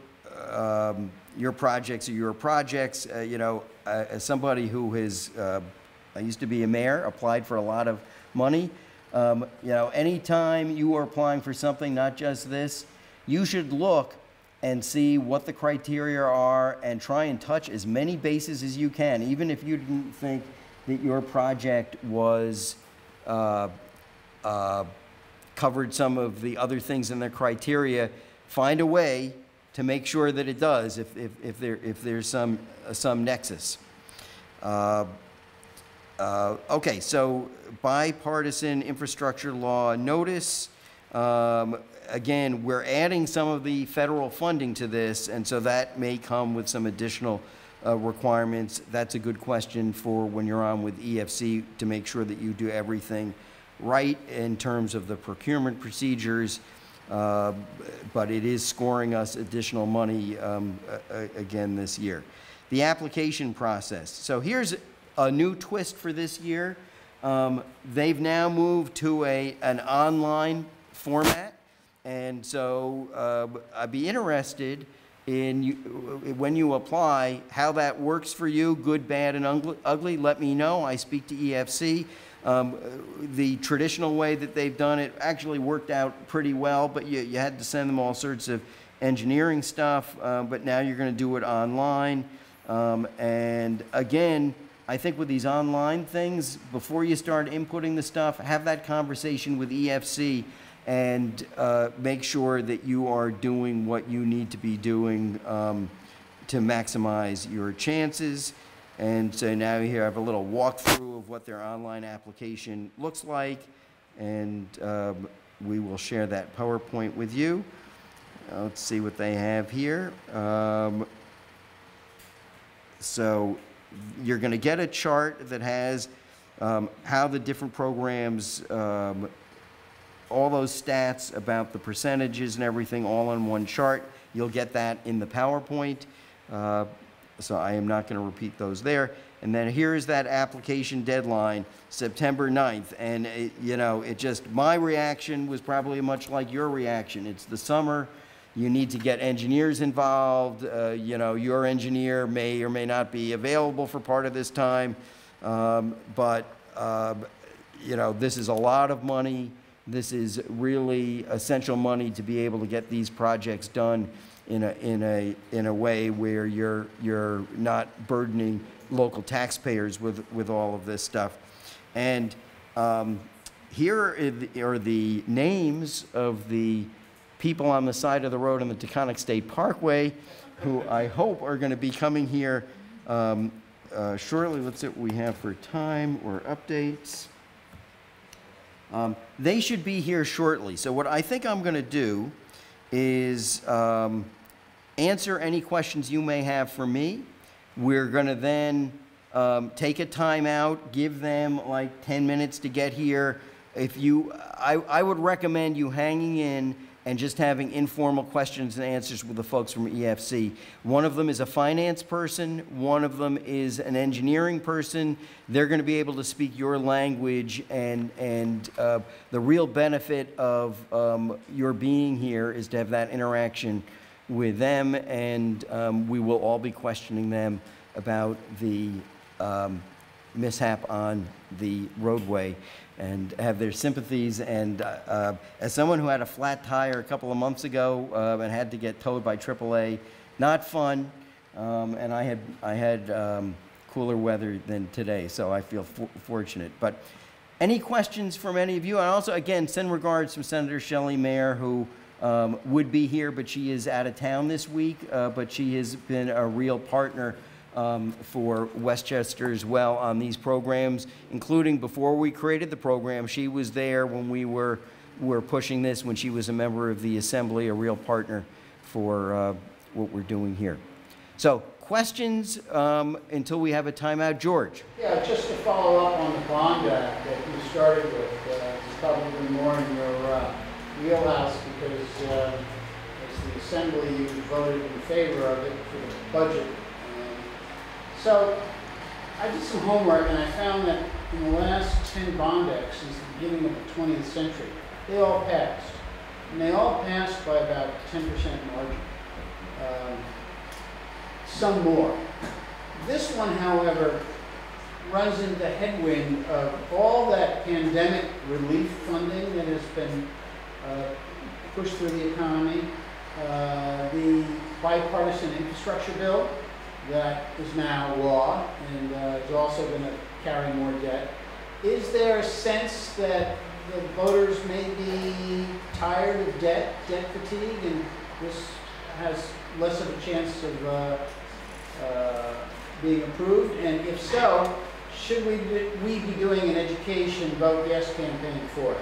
um, your projects are your projects, uh, you know, as somebody who has, I used to be a mayor, applied for a lot of money. Um, you know, anytime you are applying for something, not just this, you should look and see what the criteria are and try and touch as many bases as you can, even if you didn't think that your project was uh, uh, covered some of the other things in the criteria. Find a way to make sure that it does, if, if, if, there, if there's some, uh, some nexus. Uh, Okay, so bipartisan infrastructure law notice. Um, Again, we're adding some of the federal funding to this, and so that may come with some additional uh, requirements. That's a good question for when you're on with EFC to make sure that you do everything right in terms of the procurement procedures. Uh, But it is scoring us additional money um, again this year. The application process. So here's a new twist for this year. Um, They've now moved to a, an online format. And so uh, I'd be interested in, you- when you apply, how that works for you, good, bad, and ugly-. Let me know. I speak to EFC. Um, The traditional way that they've done it actually worked out pretty well, but you, you had to send them all sorts of engineering stuff. uh, But now you're going to do it online. Um, And again, I think with these online things, before you start inputting the stuff, have that conversation with EFC and uh, make sure that you are doing what you need to be doing um, to maximize your chances. And so now here I have a little walkthrough of what their online application looks like, and um, we will share that PowerPoint with you. Let's see what they have here. Um, so you're going to get a chart that has um, how the different programs, um, all those stats about the percentages and everything, all on one chart. You'll get that in the PowerPoint. Uh, so I am not going to repeat those there. And then here is that application deadline, September 9th. And, it, you know, it just, my reaction was probably much like your reaction. It's the summer. You need to get engineers involved. Uh, you know, your engineer may or may not be available for part of this time. Um, but, uh, you know, this is a lot of money. This is really essential money to be able to get these projects done in a, in a, in a way where you're, you're not burdening local taxpayers with, with all of this stuff. And um, here are the- are the names of the people on the side of the road on the Taconic State Parkway who I hope are going to be coming here um, uh, shortly. Let's see what we have for time or updates. Um, They should be here shortly. So what I think I'm going to do is um, answer any questions you may have for me. We're going to then um, take a timeout, give them like 10 minutes to get here. If you, I, I would recommend you hanging in and just having informal questions and answers with the folks from EFC. One of them is a finance person, one of them is an engineering person. They're going to be able to speak your language, and, and uh, the real benefit of um, your being here is to have that interaction with them, and um, we will all be questioning them about the um, mishap on the roadway and have their sympathies. And uh, uh, as someone who had a flat tire a couple of months ago uh, and had to get towed by AAA, not fun. Um, and I had I had um, cooler weather than today, so I feel for- fortunate. But any questions from any of you? And also, again, send regards from Senator Shelley Mayer, who um, would be here, but she is out of town this week. Uh, but she has been a real partner um, for Westchester as well on these programs, including before we created the program. She was there when we were were pushing this when she was a member of the Assembly, a real partner for uh, what we're doing here. So, questions um, until we have a timeout, George. Yeah, just to follow up on the Bond Act that you started with, uh, it's probably more in your uh, wheelhouse because uh, as the Assembly, you voted in favor of it for the budget. So I did some homework and I found that in the last 10 Bond Acts since the beginning of the 20th century, they all passed. And they all passed by about 10% margin. Um, Some more. This one, however, runs into the headwind of all that pandemic relief funding that has been uh, pushed through the economy, uh, the bipartisan infrastructure bill that is now law and uh, is also going to carry more debt. Is there a sense that the voters may be tired of debt, debt fatigue, and this has less of a chance of uh, uh, being approved? And if so, should we, be- we be doing an education vote yes campaign for it?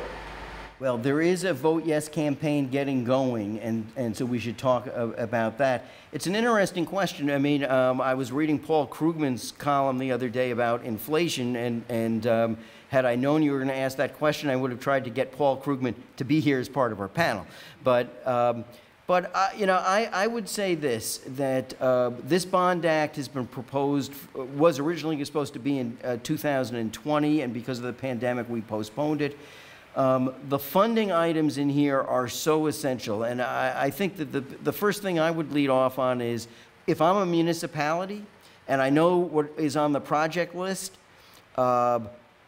Well, there is a Vote Yes campaign getting going, and, and so we should talk about that. It's an interesting question. I mean, um, I was reading Paul Krugman's column the other day about inflation, and, and um, had I known you were going to ask that question, I would have tried to get Paul Krugman to be here as part of our panel. But, um, but uh, you know, I, I would say this that uh, this bond act has been proposed, was originally supposed to be in uh, 2020, and because of the pandemic, we postponed it. Um, the funding items in here are so essential, and I, I think that the, the first thing I would lead off on is if I'm a municipality and I know what is on the project list, uh,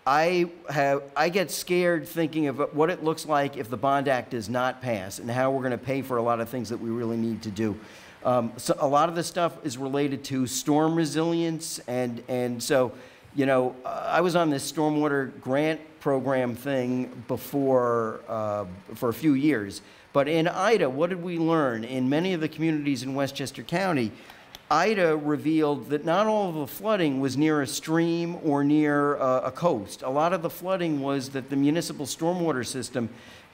I have I get scared thinking of what it looks like if the Bond Act does not pass and how we're going to pay for a lot of things that we really need to do. Um, so a lot of the stuff is related to storm resilience, and and so you know I was on this stormwater grant program thing before uh, for a few years. But in Ida, what did we learn? In many of the communities in Westchester County, Ida revealed that not all of the flooding was near a stream or near uh, a coast. A lot of the flooding was that the municipal stormwater system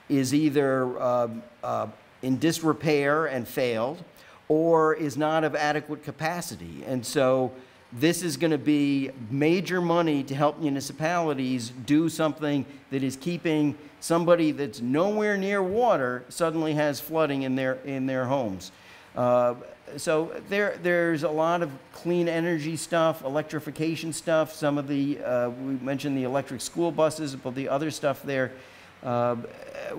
is either uh, uh, in disrepair and failed or is not of adequate capacity. And so this is going to be major money to help municipalities do something that is keeping somebody that's nowhere near water suddenly has flooding in their, in their homes. Uh, so there, there's a lot of clean energy stuff, electrification stuff. Some of the, uh, we mentioned the electric school buses, but the other stuff there. Uh,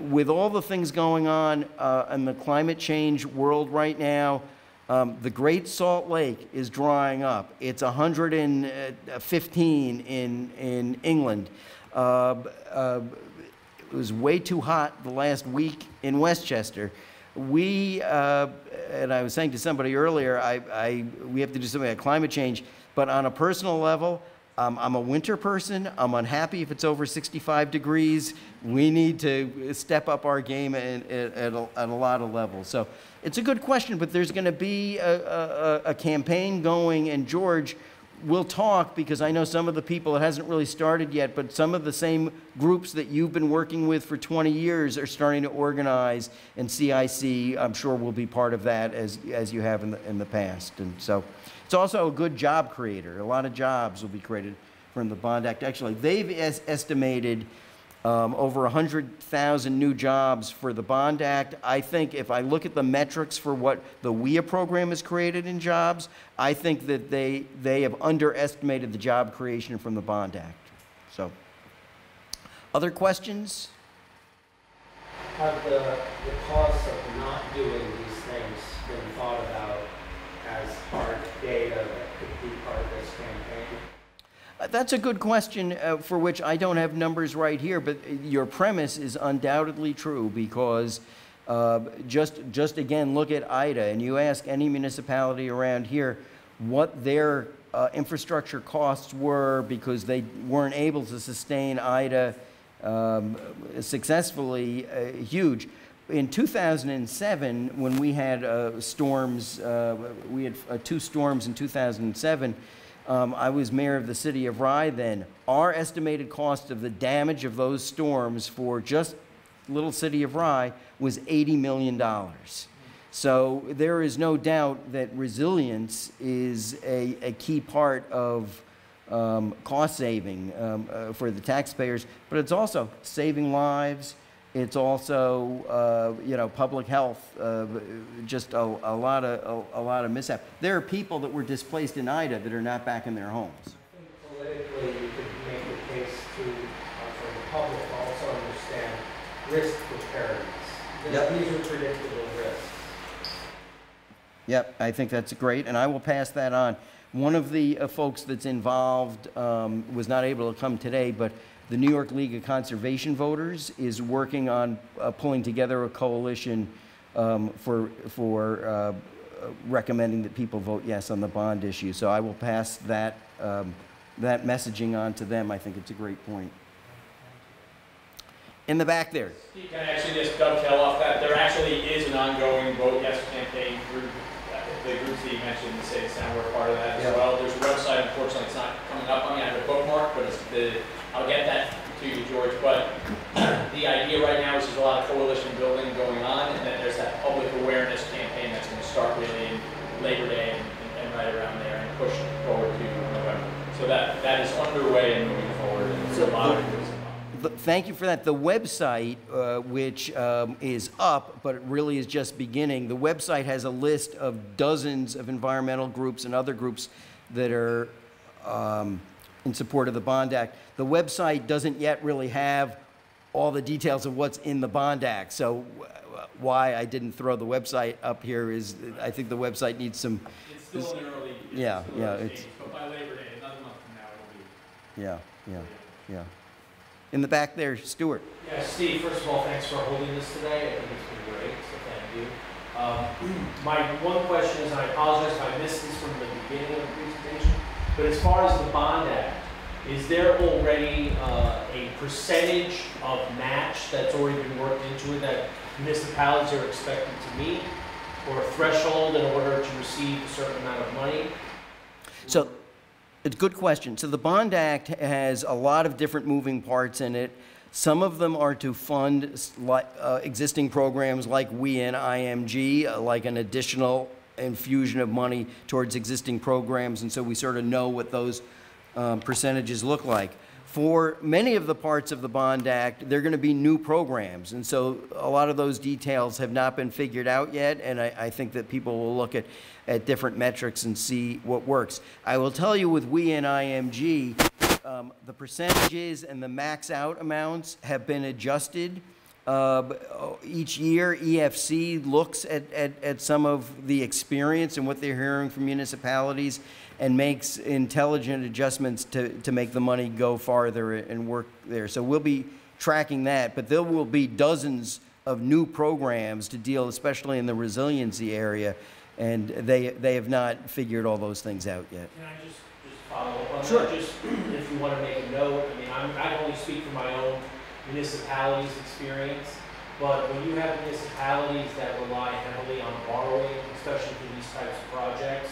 with all the things going on uh, in the climate change world right now, um, the Great Salt Lake is drying up. It's 115 in, in England. Uh, uh, it was way too hot the last week in Westchester. We, uh, and I was saying to somebody earlier, I, I, we have to do something about climate change, but on a personal level, um, I'm a winter person. I'm unhappy if it's over 65 degrees. We need to step up our game at, at, at, a, at a lot of levels. So it's a good question, but there's going to be a, a, a campaign going, and George, we'll talk because I know some of the people, it hasn't really started yet, but some of the same groups that you've been working with for 20 years are starting to organize, and CIC, I'm sure, will be part of that as, as you have in the, in the past. And so it's also a good job creator. A lot of jobs will be created from the Bond Act. Actually, they've es- estimated um, over 100,000 new jobs for the Bond Act. I think if I look at the metrics for what the WIIA program has created in jobs, I think that they, they have underestimated the job creation from the Bond Act. So, other questions? Have the, the costs of not doing these things been thought about as hard data that could be part of this campaign? Uh, That's a good question uh, for which I don't have numbers right here, but your premise is undoubtedly true because uh, just, just again, look at Ida and you ask any municipality around here what their uh, infrastructure costs were because they weren't able to sustain Ida um, successfully, uh, huge. In 2007, when we had uh, storms, uh, we had two storms in 2007, um, I was mayor of the city of Rye then. Our estimated cost of the damage of those storms for just little city of Rye was $80 million. So there is no doubt that resilience is a, a key part of um, cost saving um, uh, for the taxpayers, but it's also saving lives. It's also, uh, you know, public health, uh, just a, a lot of, a, a lot of mishap. There are people that were displaced in Ida that are not back in their homes. I think politically, you could make the case to, uh, for the public to also understand risk preparedness. Yep. These are predictable risks. Yep, I think that's great, and I will pass that on. One of the uh, folks that's involved um, was not able to come today, but the New York League of Conservation Voters is working on uh, pulling together a coalition um, for, for uh, uh, recommending that people vote yes on the bond issue. So I will pass that, um, that messaging on to them. I think it's a great point. In the back there. Steve, Can I actually just dovetail off that? There actually is an ongoing Vote Yes campaign group. uh, The groups that you mentioned, the City Sound, we're part of that Yeah. as well. There's a website, unfortunately, it's not coming up on me. I have a bookmark, but it's the, I'll get that to you, George. But the idea right now is there's a lot of coalition building going on, and then there's that public awareness campaign that's going to start really in Labor Day and, and right around there and push forward to November. So that, that is underway and moving forward, and there's a lot of groups. The- Thank you for that. The website, uh, which um, is up, but it really is just beginning, the website has a list of dozens of environmental groups and other groups that are um, in support of the Bond Act. The website doesn't yet really have all the details of what's in the Bond Act. So uh, why I didn't throw the website up here is, I think the website needs some, It's still in the early. it's Yeah, still yeah, early it's- stages, But by Labor Day, another month from now, it'll be. yeah, yeah, yeah. In the back there, Stuart. Yeah, Steve, first of all, thanks for holding this today. I think it's been great, so thank you. Um, My one question is, and I apologize if I missed this from the beginning of the presentation, but as far as the Bond Act, is there already uh, a percentage of match that's already been worked into it that municipalities are expected to meet? Or a threshold in order to receive a certain amount of money? So, it's a good question. So the Bond Act has a lot of different moving parts in it. Some of them are to fund uh, existing programs like We in IMG, uh, like an additional infusion of money towards existing programs, and so we sort of know what those um, percentages look like. For many of the parts of the Bond Act, they're going to be new programs, and so a lot of those details have not been figured out yet, and I, I think that people will look at, at different metrics and see what works. I will tell you with WIIA and IMG, um, the percentages and the max out amounts have been adjusted. Uh, oh, each year, EFC looks at, at, at some of the experience and what they're hearing from municipalities and makes intelligent adjustments to, to make the money go farther and work there. So we'll be tracking that, but there will be dozens of new programs to deal, especially in the resiliency area, and they, they have not figured all those things out yet. Can I just, just follow up on Sure. that? Just, if you want to make a note, I mean, I'm, I only speak for my own municipality's experience, but when you have municipalities that rely heavily on borrowing, especially for these types of projects,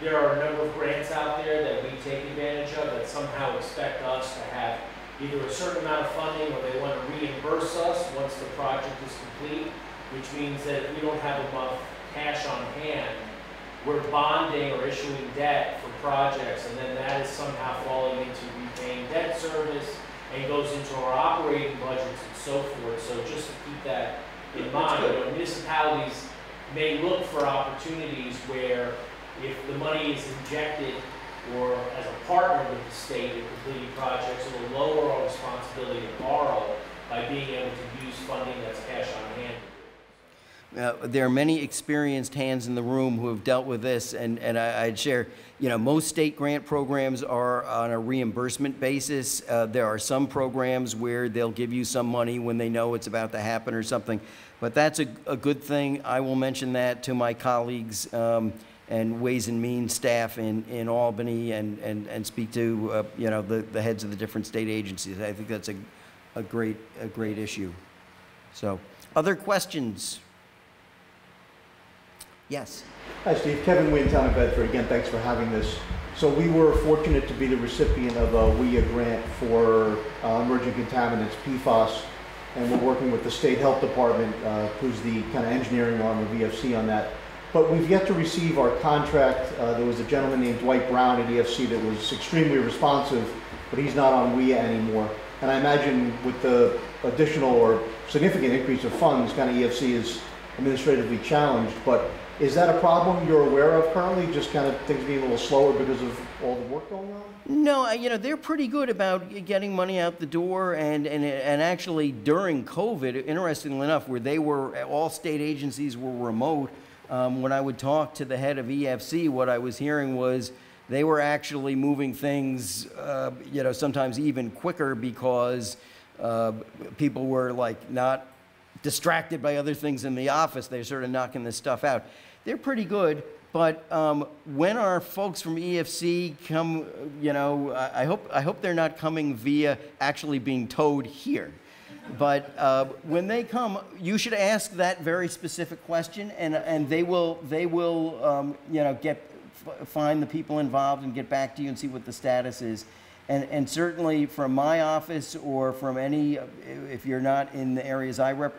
there are a number of grants out there that we take advantage of that somehow expect us to have either a certain amount of funding or they want to reimburse us once the project is complete, which means that if we don't have enough cash on hand, we're bonding or issuing debt for projects, and then that is somehow falling into repaying debt service and goes into our operating budgets and so forth. So just to keep that in mind, you know, municipalities may look for opportunities where if the money is injected or as a partner with the state in completing projects, it will lower our responsibility to borrow by being able to use funding that's cash on hand. uh, there are many experienced hands in the room who have dealt with this, and, and I, I'd share, you know, most state grant programs are on a reimbursement basis. Uh, there are some programs where they'll give you some money when they know it's about to happen or something, but that's a, a good thing. I will mention that to my colleagues um, and Ways and Means staff in, in Albany and, and, and speak to, uh, you know, the, the heads of the different state agencies. I think that's a, a great, a great issue. So, other questions? Yes. Hi, Steve. Kevin Wynn, Town of Bedford. Again, thanks for having this. So we were fortunate to be the recipient of a WIIA grant for uh, emerging contaminants, PFAS, and we're working with the State Health Department, uh, who's the kind of engineering arm of EFC on that. But we've yet to receive our contract. Uh, There was a gentleman named Dwight Brown at EFC that was extremely responsive, but he's not on WIIA anymore. And I imagine with the additional or significant increase of funds, kind of EFC is administratively challenged, but is that a problem you're aware of currently, just kind of things being a little slower because of all the work going on? No, uh, you know, they're pretty good about getting money out the door and, and, and actually during COVID, interestingly enough, where they were, all state agencies were remote, um, when I would talk to the head of EFC, what I was hearing was they were actually moving things, uh, you know, sometimes even quicker because uh, people were like not distracted by other things in the office. They're sort of knocking this stuff out. They're pretty good, but um, when our folks from EFC come, you know, I hope, I hope they're not coming via actually being towed here. But uh, when they come, you should ask that very specific question, and, and they will, they will, um, you know, get, find the people involved and get back to you and see what the status is. And, and certainly from my office or from any, if you're not in the areas I rep,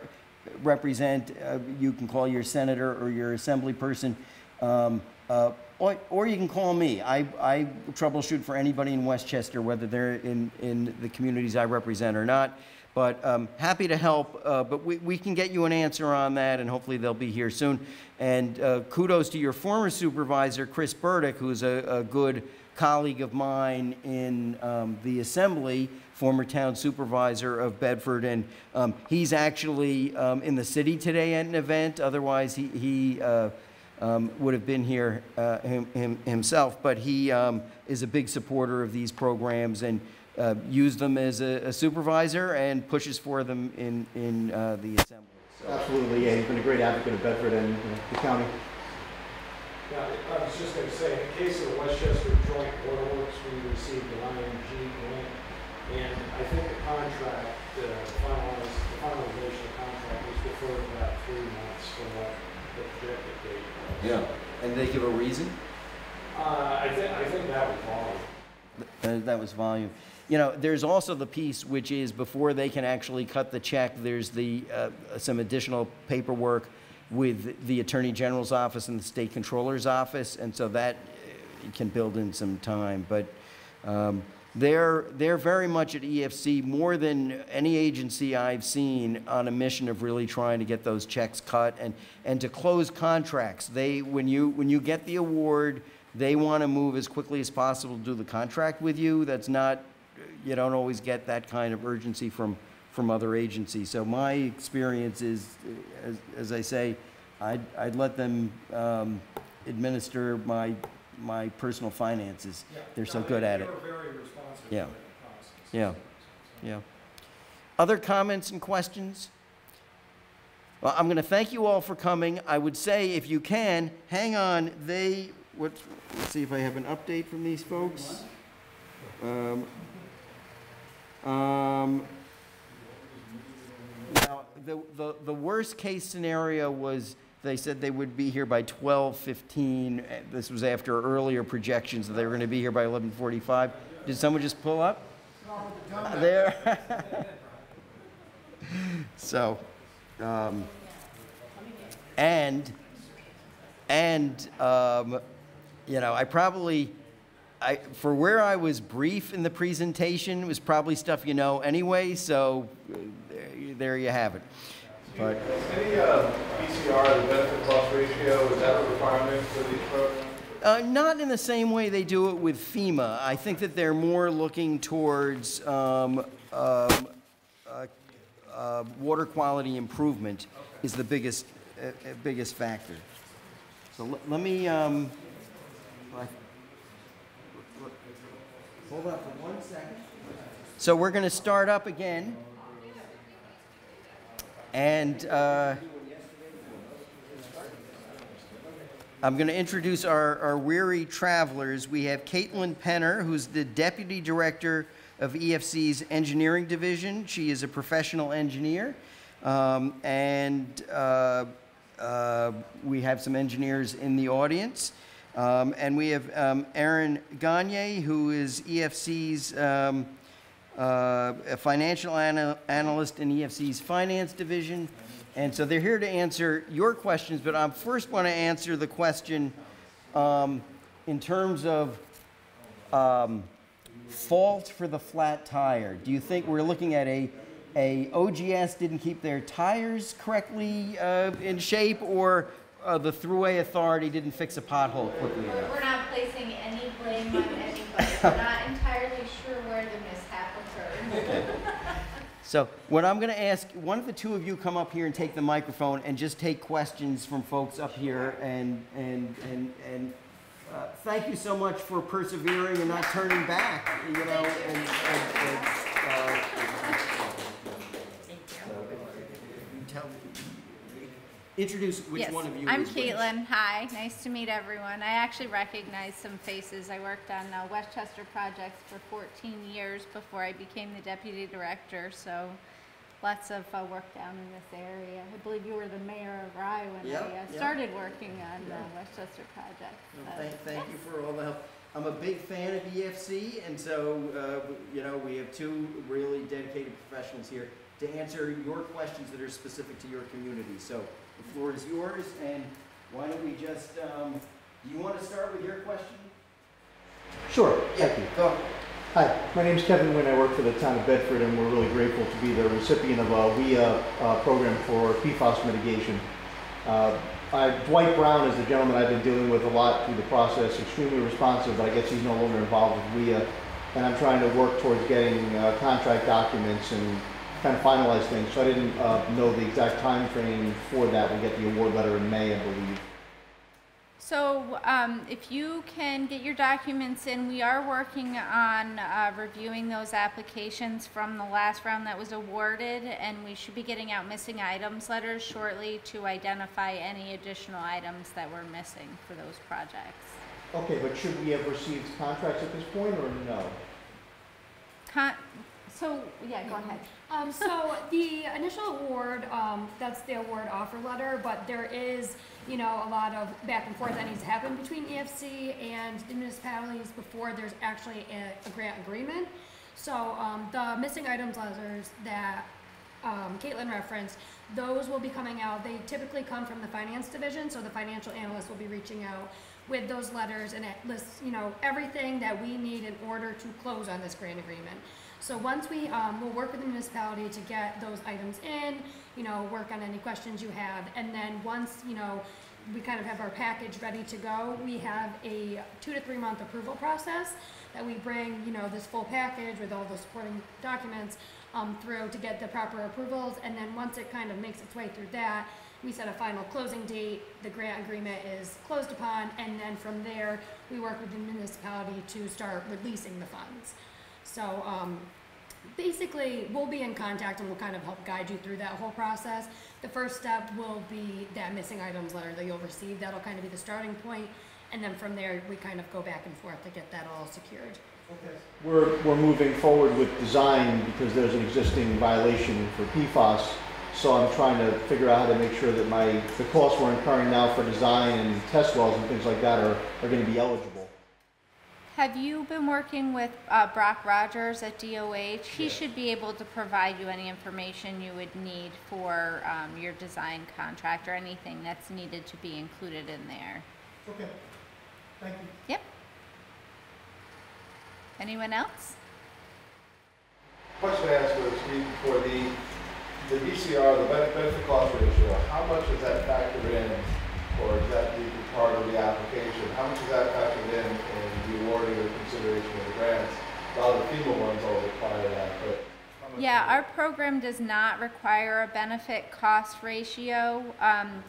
represent, uh, you can call your senator or your assembly person, um, uh, or, or you can call me. I, I troubleshoot for anybody in Westchester, whether they're in, in the communities I represent or not. But um, happy to help, uh, but we, we can get you an answer on that, and hopefully they'll be here soon. And uh, kudos to your former supervisor, Chris Burdick, who's a, a good colleague of mine in um, the assembly, former town supervisor of Bedford, and um, he's actually um, in the city today at an event. Otherwise, he, he uh, um, would have been here uh, him, him, himself, but he um, is a big supporter of these programs and uh, used them as a, a supervisor and pushes for them in, in uh, the assembly. So, Absolutely, yeah, he's been a great advocate of Bedford and the county. Yeah, I was just gonna say, in the case of the Westchester Joint Waterworks, we received an IMG grant, and I think the contract, uh, finalized, the finalization of the contract was deferred about three months from what the projected date was. yeah. And they give a reason? Uh, I think, I think that was all. That, that was volume. You know, there's also the piece which is before they can actually cut the check, there's the, uh, some additional paperwork with the Attorney General's office and the State Controller's office, and so that uh, can build in some time. But um, they're, they're very much at EFC, more than any agency I've seen, on a mission of really trying to get those checks cut and, and to close contracts. They, when you, when you get the award, they want to move as quickly as possible to do the contract with you. That's not, you don't always get that kind of urgency from, from other agencies. So my experience is, as, as I say, I'd, I'd let them um, administer my, my personal finances. They're so good at it. very responsive Yeah. Yeah, yeah. Other comments and questions? Well, I'm going to thank you all for coming. I would say, if you can, hang on. They, what, let's see if I have an update from these folks. Um, um, now, the, the, the worst case scenario was they said they would be here by 12:15. Uh, This was after earlier projections that they were going to be here by 11:45. Did someone just pull up? There. So, um, and, and, um, you know, I probably, I, for where I was brief in the presentation, it was probably stuff you know anyway, so uh, there you- have it. But, Any uh, BCR, the benefit cost ratio, is that a requirement for these programs? Uh, not in the same way they do it with FEMA. I think that they're more looking towards um, um, uh, uh, water quality improvement is the biggest a biggest factor. So let- let me, um, hold on for one second. So we're going to start up again. And uh, I'm going to introduce our, our weary travelers. We have Caitlin Penner, who's the Deputy Director of EFC's Engineering Division. She is a professional engineer. Um, and uh, uh, we have some engineers in the audience. Um, and we have um, Aaron Gagne, who is EFC's um, uh, financial ana- analyst in EFC's finance division. And so they're here to answer your questions, but I first want to answer the question um, in terms of um, fault for the flat tire. Do you think we're looking at a, a OGS didn't keep their tires correctly uh, in shape, or uh, the Thruway Authority didn't fix a pothole quickly enough? we're not placing any blame on anybody. We're not entirely sure where the mishap occurred. So what I'm going to ask, one of the two of you come up here and take the microphone and just take questions from folks up here. And and and and uh, thank you so much for persevering and not turning back. You know, and, and, and, uh, tell, introduce which yes, one of you. I'm is which. Caitlin. Hi, nice to meet everyone. I actually recognize some faces. I worked on uh, Westchester projects for 14 years before I became the deputy director, so lots of uh, work down in this area. I believe you were the mayor of Rye when Yep, I uh, yep. started working on the. Westchester project. Well, Thank, thank you for all the help. I'm a big fan of EFC, and so, uh, you know, we have two really dedicated professionals here to answer your questions that are specific to your community. So the floor is yours, and why don't we just, um, do you want to start with your question? Sure, thank you. Go. Hi, my name is Kevin Wynn. I work for the town of Bedford, and we're really grateful to be the recipient of a WIIA uh, program for PFAS mitigation. Uh, I- Dwight Brown is the gentleman I've been dealing with a lot through the process, extremely responsive, but I guess he's no longer involved with WIIA. And I'm trying to work towards getting uh, contract documents and kind of finalize things. So I didn't uh, know the exact time frame for that. We get the award letter in May, I believe. So, um, if you can get your documents in, we are working on, uh, reviewing those applications from the last round that was awarded, and we should be getting out missing items letters shortly to identify any additional items that were missing for those projects. Okay, but should we have received contracts at this point, or no? Con, so, yeah, go ahead. Um, so the initial award, um, that's the award offer letter, but there is, you know, a lot of back and forth that needs to happen between EFC and the municipalities before there's actually a, a grant agreement. So, um, the missing items letters that, um, Caitlin referenced, those will be coming out. They typically come from the finance division, so the financial analyst will be reaching out with those letters and it lists, you know, everything that we need in order to close on this grant agreement. So once we, um, we'll work with the municipality to get those items in, you know, work on any questions you have, and then once, you know, we kind of have our package ready to go, we have a two to three month approval process that we bring, you know, this full package with all the supporting documents, um, through to get the proper approvals, and then once it kind of makes its way through that, we set a final closing date, the grant agreement is closed upon, and then from there, we work with the municipality to start releasing the funds. So, um, basically, we'll be in contact and we'll kind of help guide you through that whole process. The first step will be that missing items letter that you'll receive, that'll kind of be the starting point, and then from there, we kind of go back and forth to get that all secured. Okay. We're, we're moving forward with design because there's an existing violation for PFAS. So I'm trying to figure out how to make sure that my, the costs we're incurring now for design and test wells and things like that are, are gonna be eligible. Have you been working with uh, Brock Rogers at DOH? He should be able to provide you any information you would need for um, your design contract or anything that's needed to be included in there. Okay, thank you. Yep. Anyone else? Question I asked was, Steve, for the, the BCR, the benefit benefit cost ratio, how much is that factored in, or is that the part of the application? How much is that factored in in the awarding or consideration of grants? A lot of the FEMA ones all require that, but. Yeah, our program does not require a benefit cost ratio. Um,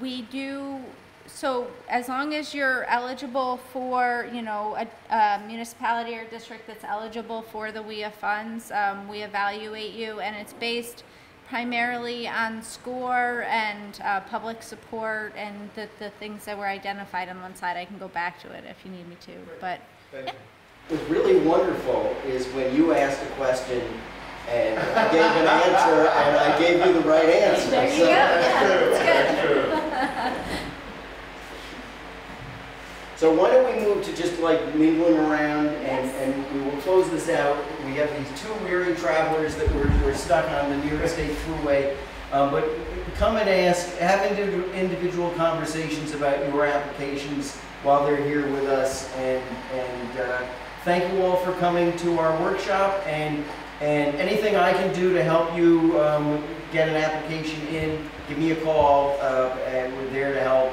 we do, so as long as you're eligible for, you know, a, a municipality or district that's eligible for the WIIA funds, um, we evaluate you and it's based primarily on score and, uh, public support and the, the things that were identified on one side. I can go back to it if you need me to, but What's really wonderful is when you asked a question and I gave an answer and I gave you the right answer. there you So- go, yeah, that's good. So why don't we move to just like mingling around and, and we will close this out. We have these two weary travelers that were, were stuck on the New York State Thruway. Um, but come and ask, have individual, individual conversations about your applications while they're here with us. And, and uh, thank you all for coming to our workshop and, and anything I can do to help you um, get an application in, give me a call uh, and we're there to help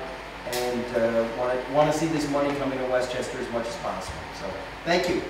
and uh, want to want to see this money coming to Westchester as much as possible. So, thank you.